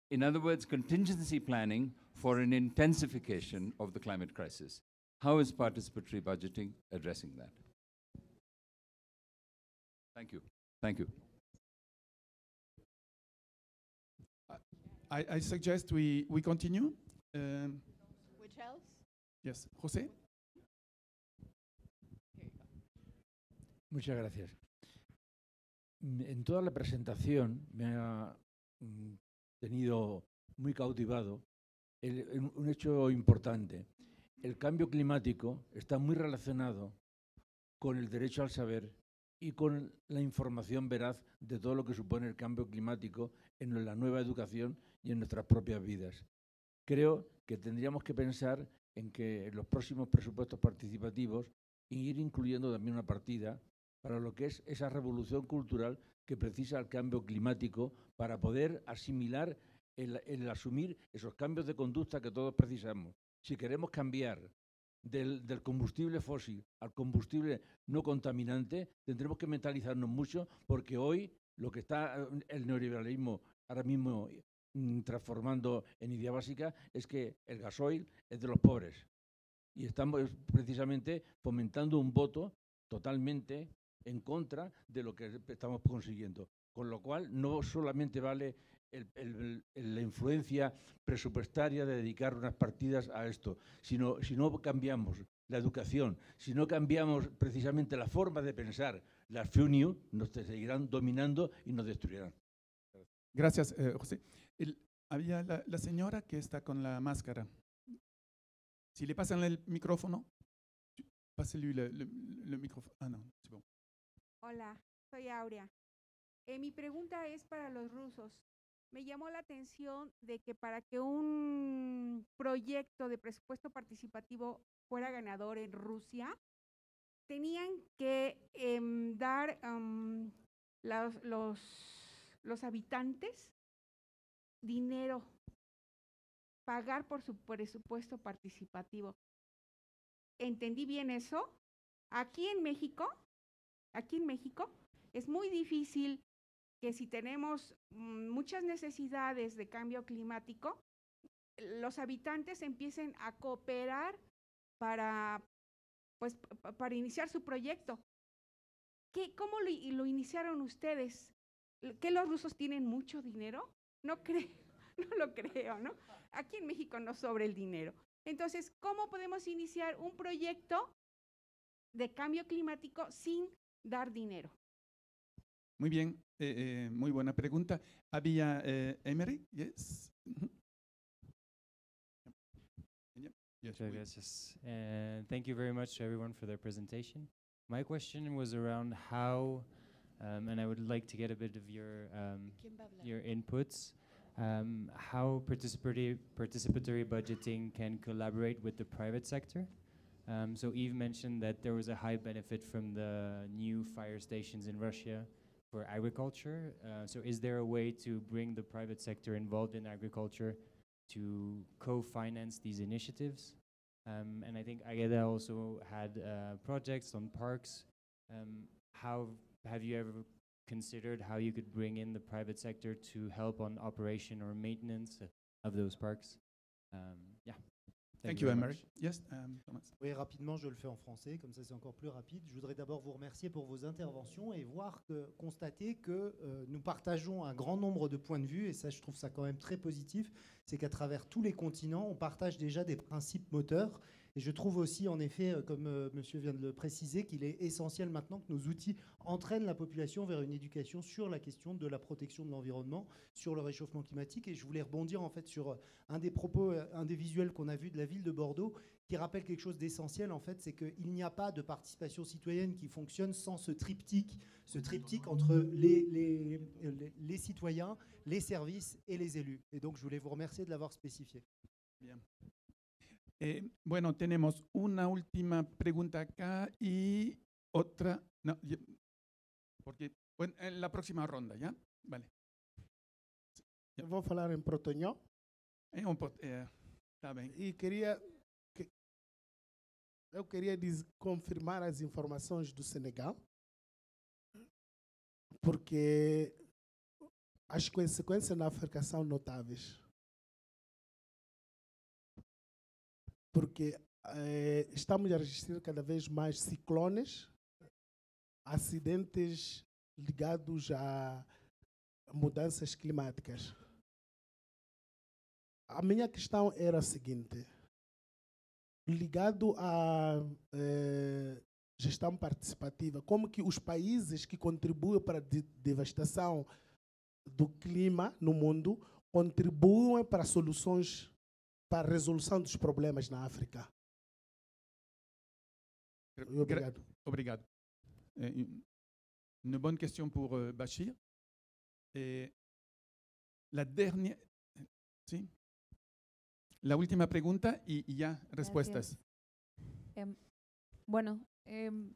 in other words, contingency planning for an intensification of the climate crisis. How is participatory budgeting addressing that? Thank you. Thank you. I, I suggest we, we continue. Um, Which else? yes, José. Muchas gracias. En toda la presentación me ha mm, tenido muy cautivado un hecho importante. El cambio climático está muy relacionado con el derecho al saber y con la información veraz de todo lo que supone el cambio climático en la nueva educación y en nuestras propias vidas. Creo que tendríamos que pensar en que los próximos presupuestos participativos ir incluyendo también una partida para lo que es esa revolución cultural que precisa el cambio climático para poder asimilar el, el asumir esos cambios de conducta que todos precisamos. Si queremos cambiar del, combustible fósil al combustible no contaminante, tendremos que mentalizarnos mucho porque hoy lo que está el neoliberalismo ahora mismo mm, transformando en idea básica es que el gasoil es de los pobres. Y estamos precisamente fomentando un voto totalmente en contra de lo que estamos consiguiendo. Con lo cual, no solamente vale el- el- el- la influencia presupuestaria de dedicar unas partidas a esto, sino si no cambiamos la educación, si no cambiamos precisamente la forma de pensar, las FUNIU nos seguirán dominando y nos destruirán. Gracias, eh, José. El- había la, la señora que está con la máscara. Si le pasan el micrófono, pásele le, le- le micrófono. Ah, no. Hola, soy Aurea. Eh, mi pregunta es para los rusos. Me llamó la atención de que para que un proyecto de presupuesto participativo fuera ganador en Rusia, tenían que em, dar los, los, los habitantes dinero, pagar por su presupuesto participativo. ¿Entendí bien eso? Aquí en México, aquí en México, es muy difícil que si tenemos mm, muchas necesidades de cambio climático, los habitantes empiecen a cooperar para, pues, pa- pa- para iniciar su proyecto. ¿Qué, ¿Cómo lo iniciaron ustedes? ¿Que los rusos tienen mucho dinero? No creo, no lo creo, ¿no? Aquí en México no sobra el dinero. Entonces, ¿cómo podemos iniciar un proyecto de cambio climático sin dar dinero? Muy bien, eh, eh, muy buena pregunta. Había eh, Emery, yes. Yeah, Yes, Muchas we- gracias. And thank you very much to everyone for their presentation. My question was around how, um, and I would like to get a bit of your um, ¿Quién va a hablar? your inputs, um, how participatory participatory budgeting can collaborate with the private sector. Um, so Eve mentioned that there was a high benefit from the new fire stations in Russia for agriculture. Uh, so is there a way to bring the private sector involved in agriculture to co-finance these initiatives? Um, and I think Águeda also had uh, projects on parks. Um, how have you ever considered how you could bring in the private sector to help on operation or maintenance of those parks? Um, yeah. Thank you. Yes, um, Thomas. Oui, rapidement, je le fais en français, comme ça c'est encore plus rapide. Je voudrais d'abord vous remercier pour vos interventions et voir que, constater que euh, nous partageons un grand nombre de points de vue, et ça je trouve ça quand même très positif, c'est qu'à travers tous les continents, on partage déjà des principes moteurs. Et je trouve aussi, en effet, euh, comme euh, monsieur vient de le préciser, qu'il est essentiel maintenant que nos outils entraînent la population vers une éducation sur la question de la protection de l'environnement, sur le réchauffement climatique. Et je voulais rebondir en fait sur euh, un des propos, un des visuels qu'on a vu de la ville de Bordeaux, qui rappelle quelque chose d'essentiel en fait, c'est qu'il n'y a pas de participation citoyenne qui fonctionne sans ce triptyque, ce triptyque entre les citoyens, les services et les élus. Et donc je voulais vous remercier de l'avoir spécifié. Bien. Eh, bueno, tenemos una última pregunta acá y otra. No, porque bueno, en la próxima ronda, ¿ya? Vale. Eu vou falar em portunhol. É um pot- é, tá bem. E queria que eu queria diz- confirmar as informações do Senegal, porque as consequências na África são notáveis. Porque eh, estamos a registrar cada vez mais ciclones, acidentes ligados a mudanças climáticas. A minha questão era a seguinte: ligado à eh, gestão participativa, como que os países que contribuem para a de- devastação do clima no mundo contribuem para soluções, para a resolução dos problemas na África? Obrigado. Obrigado. Eh, une- bonne question pour euh, Bachir. Et la dernière. Sí. La última pregunta y, y ya respuestas. Bueno, em,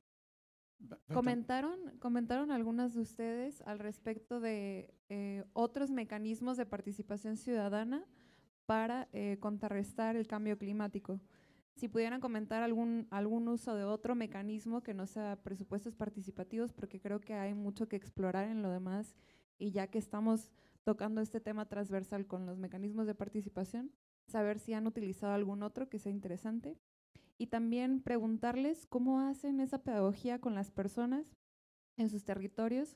Va- va- comentaron, comentaron algunas de ustedes al respecto de eh, otros mecanismos de participación ciudadana para eh, contrarrestar el cambio climático. si pudieran comentar algún, algún uso de otro mecanismo que no sea presupuestos participativos, porque creo que hay mucho que explorar en lo demás y ya que estamos tocando este tema transversal con los mecanismos de participación, saber si han utilizado algún otro que sea interesante y también preguntarles cómo hacen esa pedagogía con las personas en sus territorios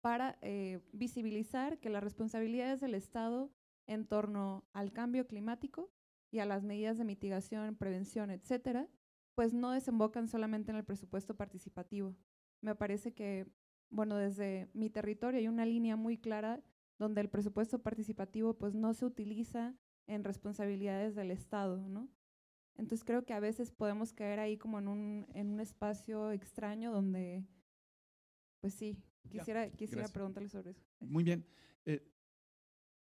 para eh, visibilizar que las responsabilidades del Estado en torno al cambio climático y a las medidas de mitigación, prevención, etcétera, pues no desembocan solamente en el presupuesto participativo. Me parece que, bueno, desde mi territorio hay una línea muy clara donde el presupuesto participativo pues no se utiliza en responsabilidades del Estado, ¿no? Entonces creo que a veces podemos caer ahí como en un, en un espacio extraño donde, pues sí, quisiera, quisiera preguntarle sobre eso. Muy bien. Eh,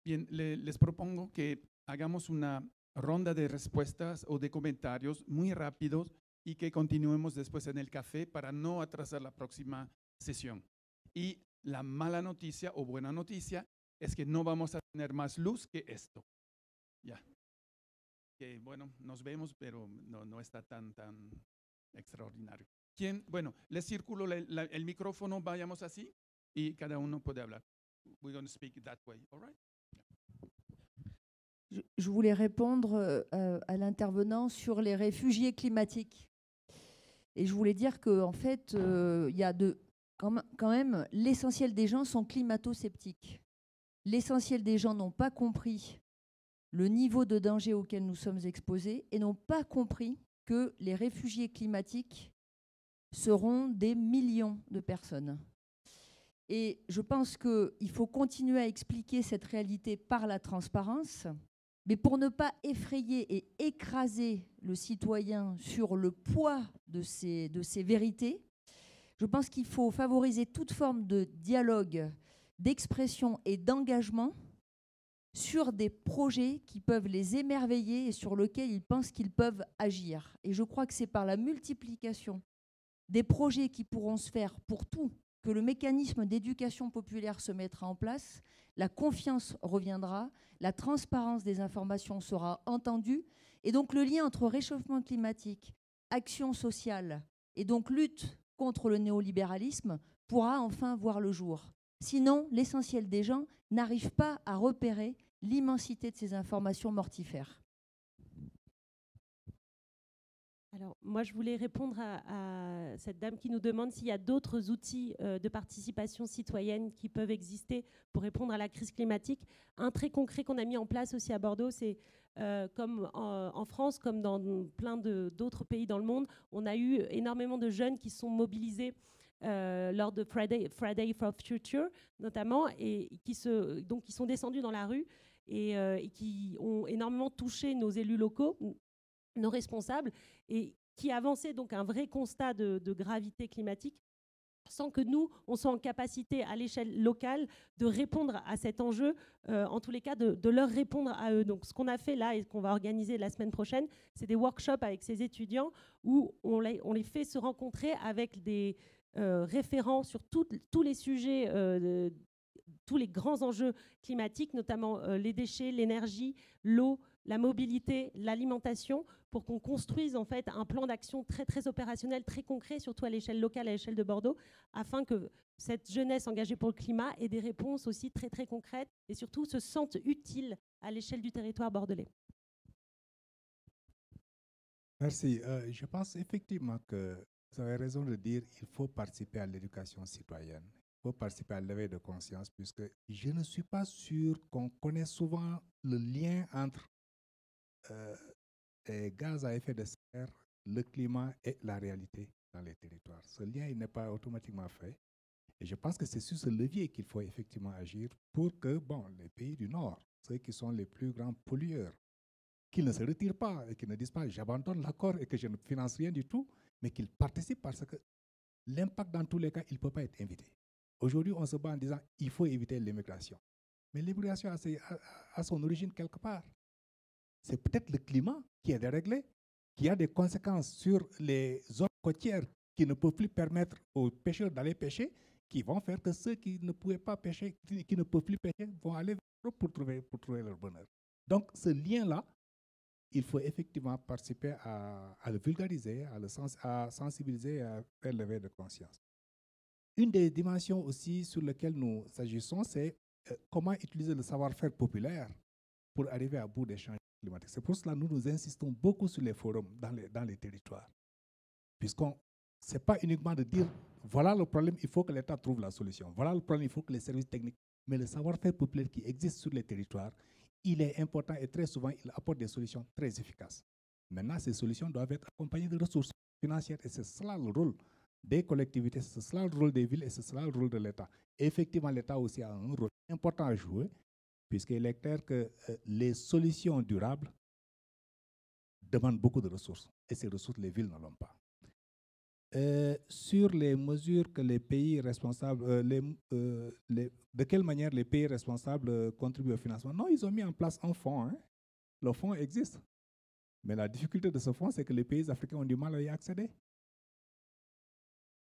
bien, les propongo que hagamos una ronda de respuestas o de comentarios muy rápidos y que continuemos después en el café para no atrasar la próxima sesión. Y la mala noticia o buena noticia es que no vamos a tener más luz que esto. Ya. Que bueno, nos vemos, pero no, no está tan, tan extraordinario. ¿Quién? Bueno, les circulo el micrófono, vayamos así y cada uno puede hablar. We're going to speak that way, all right? Je voulais répondre euh, à l'intervenant sur les réfugiés climatiques. Et je voulais dire qu'en en fait, euh, il y a de, quand même, l'essentiel des gens sont climato-sceptiques. L'essentiel des gens n'ont pas compris le niveau de danger auquel nous sommes exposés et n'ont pas compris que les réfugiés climatiques seront des millions de personnes. Et je pense qu'il faut continuer à expliquer cette réalité par la transparence, mais pour ne pas effrayer et écraser le citoyen sur le poids de ces, vérités, je pense qu'il faut favoriser toute forme de dialogue, d'expression et d'engagement sur des projets qui peuvent les émerveiller et sur lesquels ils pensent qu'ils peuvent agir. Et je crois que c'est par la multiplication des projets qui pourront se faire pour tout que le mécanisme d'éducation populaire se mettra en place, la confiance reviendra, la transparence des informations sera entendue, et donc le lien entre réchauffement climatique, action sociale et donc lutte contre le néolibéralisme pourra enfin voir le jour. Sinon, l'essentiel des gens n'arrivent pas à repérer l'immensité de ces informations mortifères. Alors, moi, je voulais répondre à, cette dame qui nous demande s'il y a d'autres outils euh, de participation citoyenne qui peuvent exister pour répondre à la crise climatique. Un très concret qu'on a mis en place aussi à Bordeaux, c'est euh, comme en, France, comme dans plein d'autres pays dans le monde, on a eu énormément de jeunes qui sont mobilisés euh, lors de Friday, for Future, notamment, et qui, se, donc, qui sont descendus dans la rue et, qui ont énormément touché nos élus locaux, nos responsables, et qui avançaient donc un vrai constat de, gravité climatique sans que nous, on soit en capacité à l'échelle locale de répondre à cet enjeu, euh, en tous les cas de, leur répondre à eux. Donc ce qu'on a fait là et qu'on va organiser la semaine prochaine, c'est des workshops avec ces étudiants où on les, fait se rencontrer avec des euh, référents sur tous les sujets euh, tous les grands enjeux climatiques, notamment les déchets, l'énergie, l'eau, la mobilité, l'alimentation, pour qu'on construise en fait un plan d'action très très opérationnel, très concret, surtout à l'échelle locale, à l'échelle de Bordeaux, afin que cette jeunesse engagée pour le climat ait des réponses aussi très très concrètes et surtout se sente utile à l'échelle du territoire bordelais. Merci. Euh, je pense effectivement que vous avez raison de dire qu'il faut participer à l'éducation citoyenne participer à l'éveil de conscience, puisque je ne suis pas sûr qu'on connaisse souvent le lien entre euh, les gaz à effet de serre, le climat et la réalité dans les territoires. Ce lien n'est pas automatiquement fait. Et je pense que c'est sur ce levier qu'il faut effectivement agir pour que bon, les pays du Nord, ceux qui sont les plus grands pollueurs, qu'ils ne se retirent pas et qu'ils ne disent pas j'abandonne l'accord et que je ne finance rien du tout, mais qu'ils participent parce que l'impact dans tous les cas, il ne peut pas être invité. Aujourd'hui, on se bat en disant il faut éviter l'immigration. Mais l'immigration a, son origine quelque part. C'est peut-être le climat qui est déréglé, qui a des conséquences sur les zones côtières qui ne peuvent plus permettre aux pêcheurs d'aller pêcher, qui vont faire que ceux qui ne pouvaient pas pêcher, qui ne peuvent plus pêcher, vont aller pour trouver, pour trouver leur bonheur. Donc ce lien-là, il faut effectivement participer à, le vulgariser, à le sens- à sensibiliser, à faire lever de conscience. Une des dimensions aussi sur lesquelles nous agissons, c'est euh, comment utiliser le savoir-faire populaire pour arriver à bout des changements C'est pour cela que nous nous insistons beaucoup sur les forums dans les, dans les territoires. Puisqu'on n'est pas uniquement de dire voilà le problème, il faut que l'État trouve la solution. Voilà le problème, il faut que les services techniques. Mais le savoir-faire populaire qui existe sur les territoires, il est important et très souvent, il apporte des solutions très efficaces. Maintenant, ces solutions doivent être accompagnées de ressources financières et c'est cela le rôle des collectivités, c'est cela le rôle des villes et c'est cela le rôle de l'État. Effectivement, l'État aussi a un rôle important à jouer puisqu'il est clair que euh, les solutions durables demandent beaucoup de ressources et ces ressources, les villes ne l'ont pas. Euh, sur les mesures que les pays responsables, euh, de quelle manière les pays responsables contribuent au financement? Non, ils ont mis en place un fonds. hein. Le fonds existe. Mais la difficulté de ce fonds, c'est que les pays africains ont du mal à y accéder.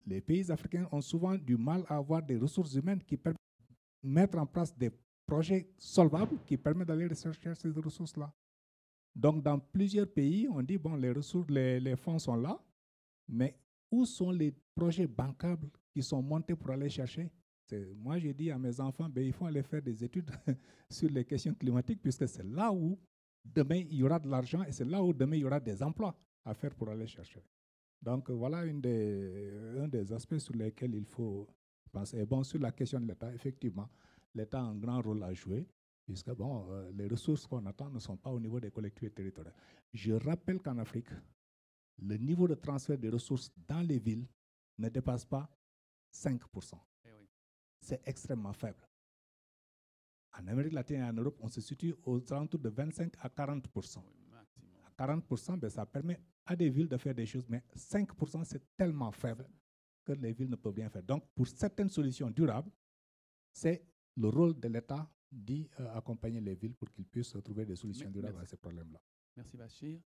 Les pays africains ont souvent du mal à avoir des ressources humaines qui permettent de mettre en place des projets solvables qui permettent d'aller rechercher ces ressources-là. Donc, dans plusieurs pays, on dit, bon, les ressources, les, fonds sont là, mais où sont les projets bancables qui sont montés pour aller chercher? Moi, j'ai dit à mes enfants, ben, il faut aller faire des études sur les questions climatiques, puisque c'est là où demain il y aura de l'argent et c'est là où demain il y aura des emplois à faire pour aller chercher. Donc, voilà une des, un des aspects sur lesquels il faut penser. Et bon, sur la question de l'État, effectivement, l'État a un grand rôle à jouer, puisque bon, euh, les ressources qu'on attend ne sont pas au niveau des collectivités territoriales. Je rappelle qu'en Afrique, le niveau de transfert des ressources dans les villes ne dépasse pas 5%. C'est extrêmement faible. En Amérique latine et en Europe, on se situe aux alentours de 25 à 40%. À 40%, ben, ça permet à des villes de faire des choses, mais 5%, c'est tellement faible que les villes ne peuvent rien faire. Donc, pour certaines solutions durables, c'est le rôle de l'État d'y euh, accompagner les villes pour qu'ils puissent trouver des solutions Me- durables à ces problèmes-là. Merci Bachir.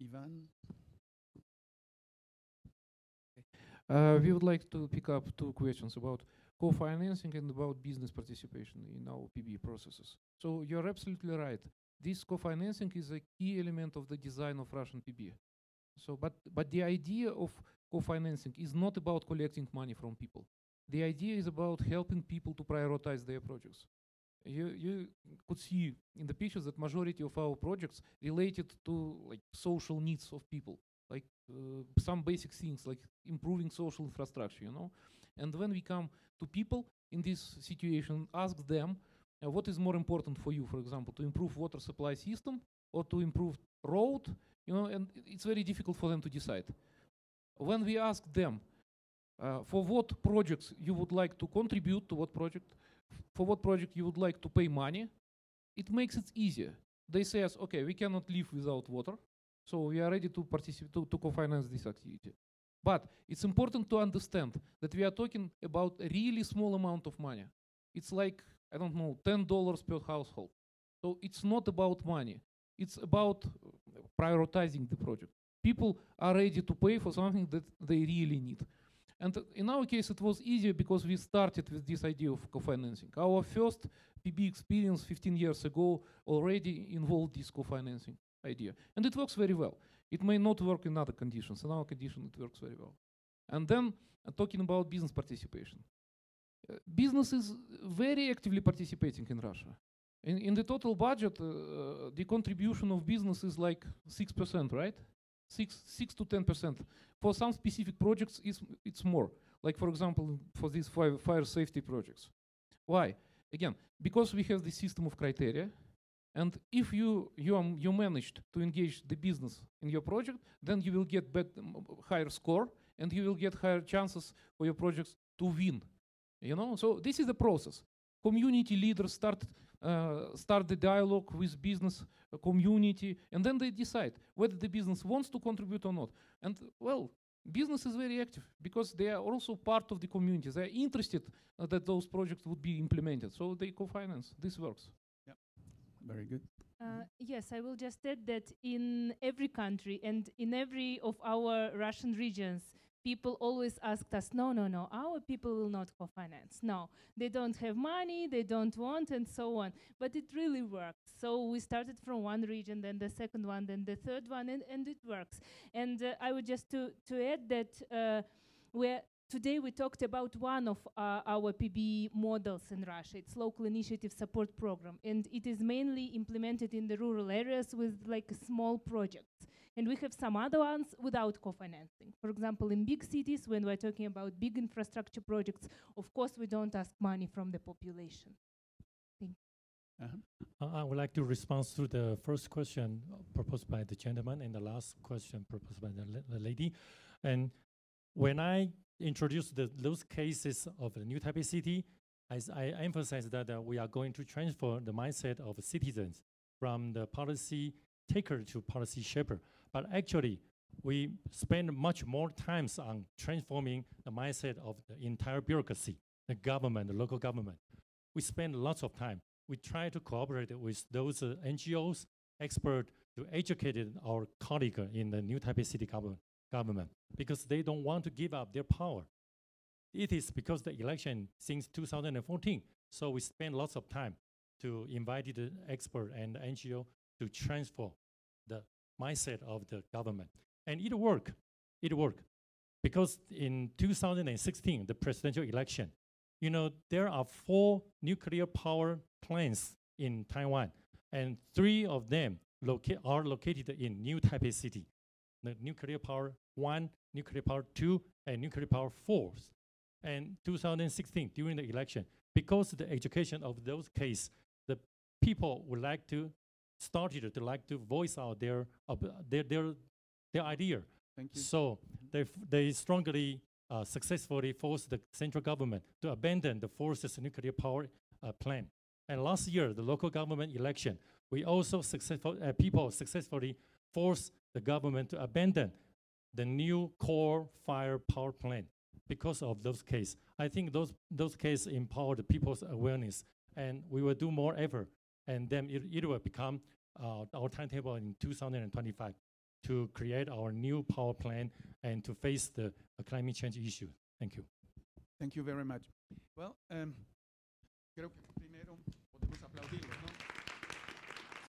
Ivan Uh, we would like to pick up two questions about co-financing and about business participation in our PB processes. So you're absolutely right. This co-financing is a key element of the design of Russian PB. So, but but the idea of co-financing is not about collecting money from people. The idea is about helping people to prioritize their projects. You you could see in the pictures that majority of our projects related to like social needs of people like uh, some basic things like improving social infrastructure you know and when we come to people in this situation ask them uh, what is more important for you for example to improve water supply system or to improve road you know and it's very difficult for them to decide when we ask them uh, for what projects you would like to contribute to what project for what project you would like to pay money it makes it easier they say okay we cannot live without water so we are ready to participate to, to co-finance this activity. But it's important to understand that we are talking about a really small amount of money. It's like, I don't know, $10 per household. So it's not about money. It's about uh, prioritizing the project. People are ready to pay for something that they really need. And uh, in our case, it was easier because we started with this idea of co-financing. Our first PB experience 15 years ago already involved this co-financing idea. And it works very well. It may not work in other conditions. In our condition, it works very well. And then uh, talking about business participation. Uh, business is very actively participating in Russia. In, in the total budget, uh, the contribution of business is like 6%, right? 6, 6 to 10%. For some specific projects, it's, it's more. Like, for example, for these fire, fire safety projects. Why? Again, because we have the system of criteria, and if you you um, you managed to engage the business in your project, then you will get bet- higher score, and you will get higher chances for your projects to win. You know, so this is the process. Community leaders start uh, start the dialogue with business uh, community, and then they decide whether the business wants to contribute or not. And well, business is very active because they are also part of the community. They are interested uh, that those projects would be implemented, so they co-finance. This works. Very good. Uh, yes, I will just add that in every country and in every of our Russian regions, people always asked us, no, no, no, our people will not co-finance. No, they don't have money, they don't want, and so on. But it really works. So we started from one region, then the second one, then the third one, and, and it works. And uh, I would just to, to add that uh, we're Today we talked about one of uh, our PB models in Russia. It's local initiative support program, and it is mainly implemented in the rural areas with like small projects. And we have some other ones without co-financing. For example, in big cities, when we're talking about big infrastructure projects, of course we don't ask money from the population. Thank you. Uh, I would like to respond to the first question proposed by the gentleman and the last question proposed by the, la- the lady. And when I introduced the, those cases of the new Taipei city, as I emphasize that uh, we are going to transfer the mindset of citizens from the policy taker to policy shaper. But actually, we spend much more times on transforming the mindset of the entire bureaucracy, the government, the local government. We spend lots of time. We try to cooperate with those uh, NGOs, experts, to educate our colleague in the new Taipei city government, government because they don't want to give up their power. It is because the election since 2014, so we spend lots of time to invite the expert and NGO to transform the mindset of the government. And it worked. It worked. Because in 2016, the presidential election, you know, there are four nuclear power plants in Taiwan, and three of them loca- are located in New Taipei City. The nuclear power one, nuclear power two, and nuclear power four. And 2016, during the election, because the education of those cases, the people would like to started to like to voice out their op- their their their idea. Thank you. So they f- they strongly uh, successfully forced the central government to abandon the forces nuclear power uh, plan. And last year, the local government election, we also successful uh, people successfully forced the government to abandon the new core fire power plant because of those cases. I think those those cases empower the people's awareness, and we will do more effort, and then it, it will become uh, our timetable in 2025 to create our new power plant and to face the uh, climate change issue. Thank you. Thank you very much. Well, um, creo que primero podemos.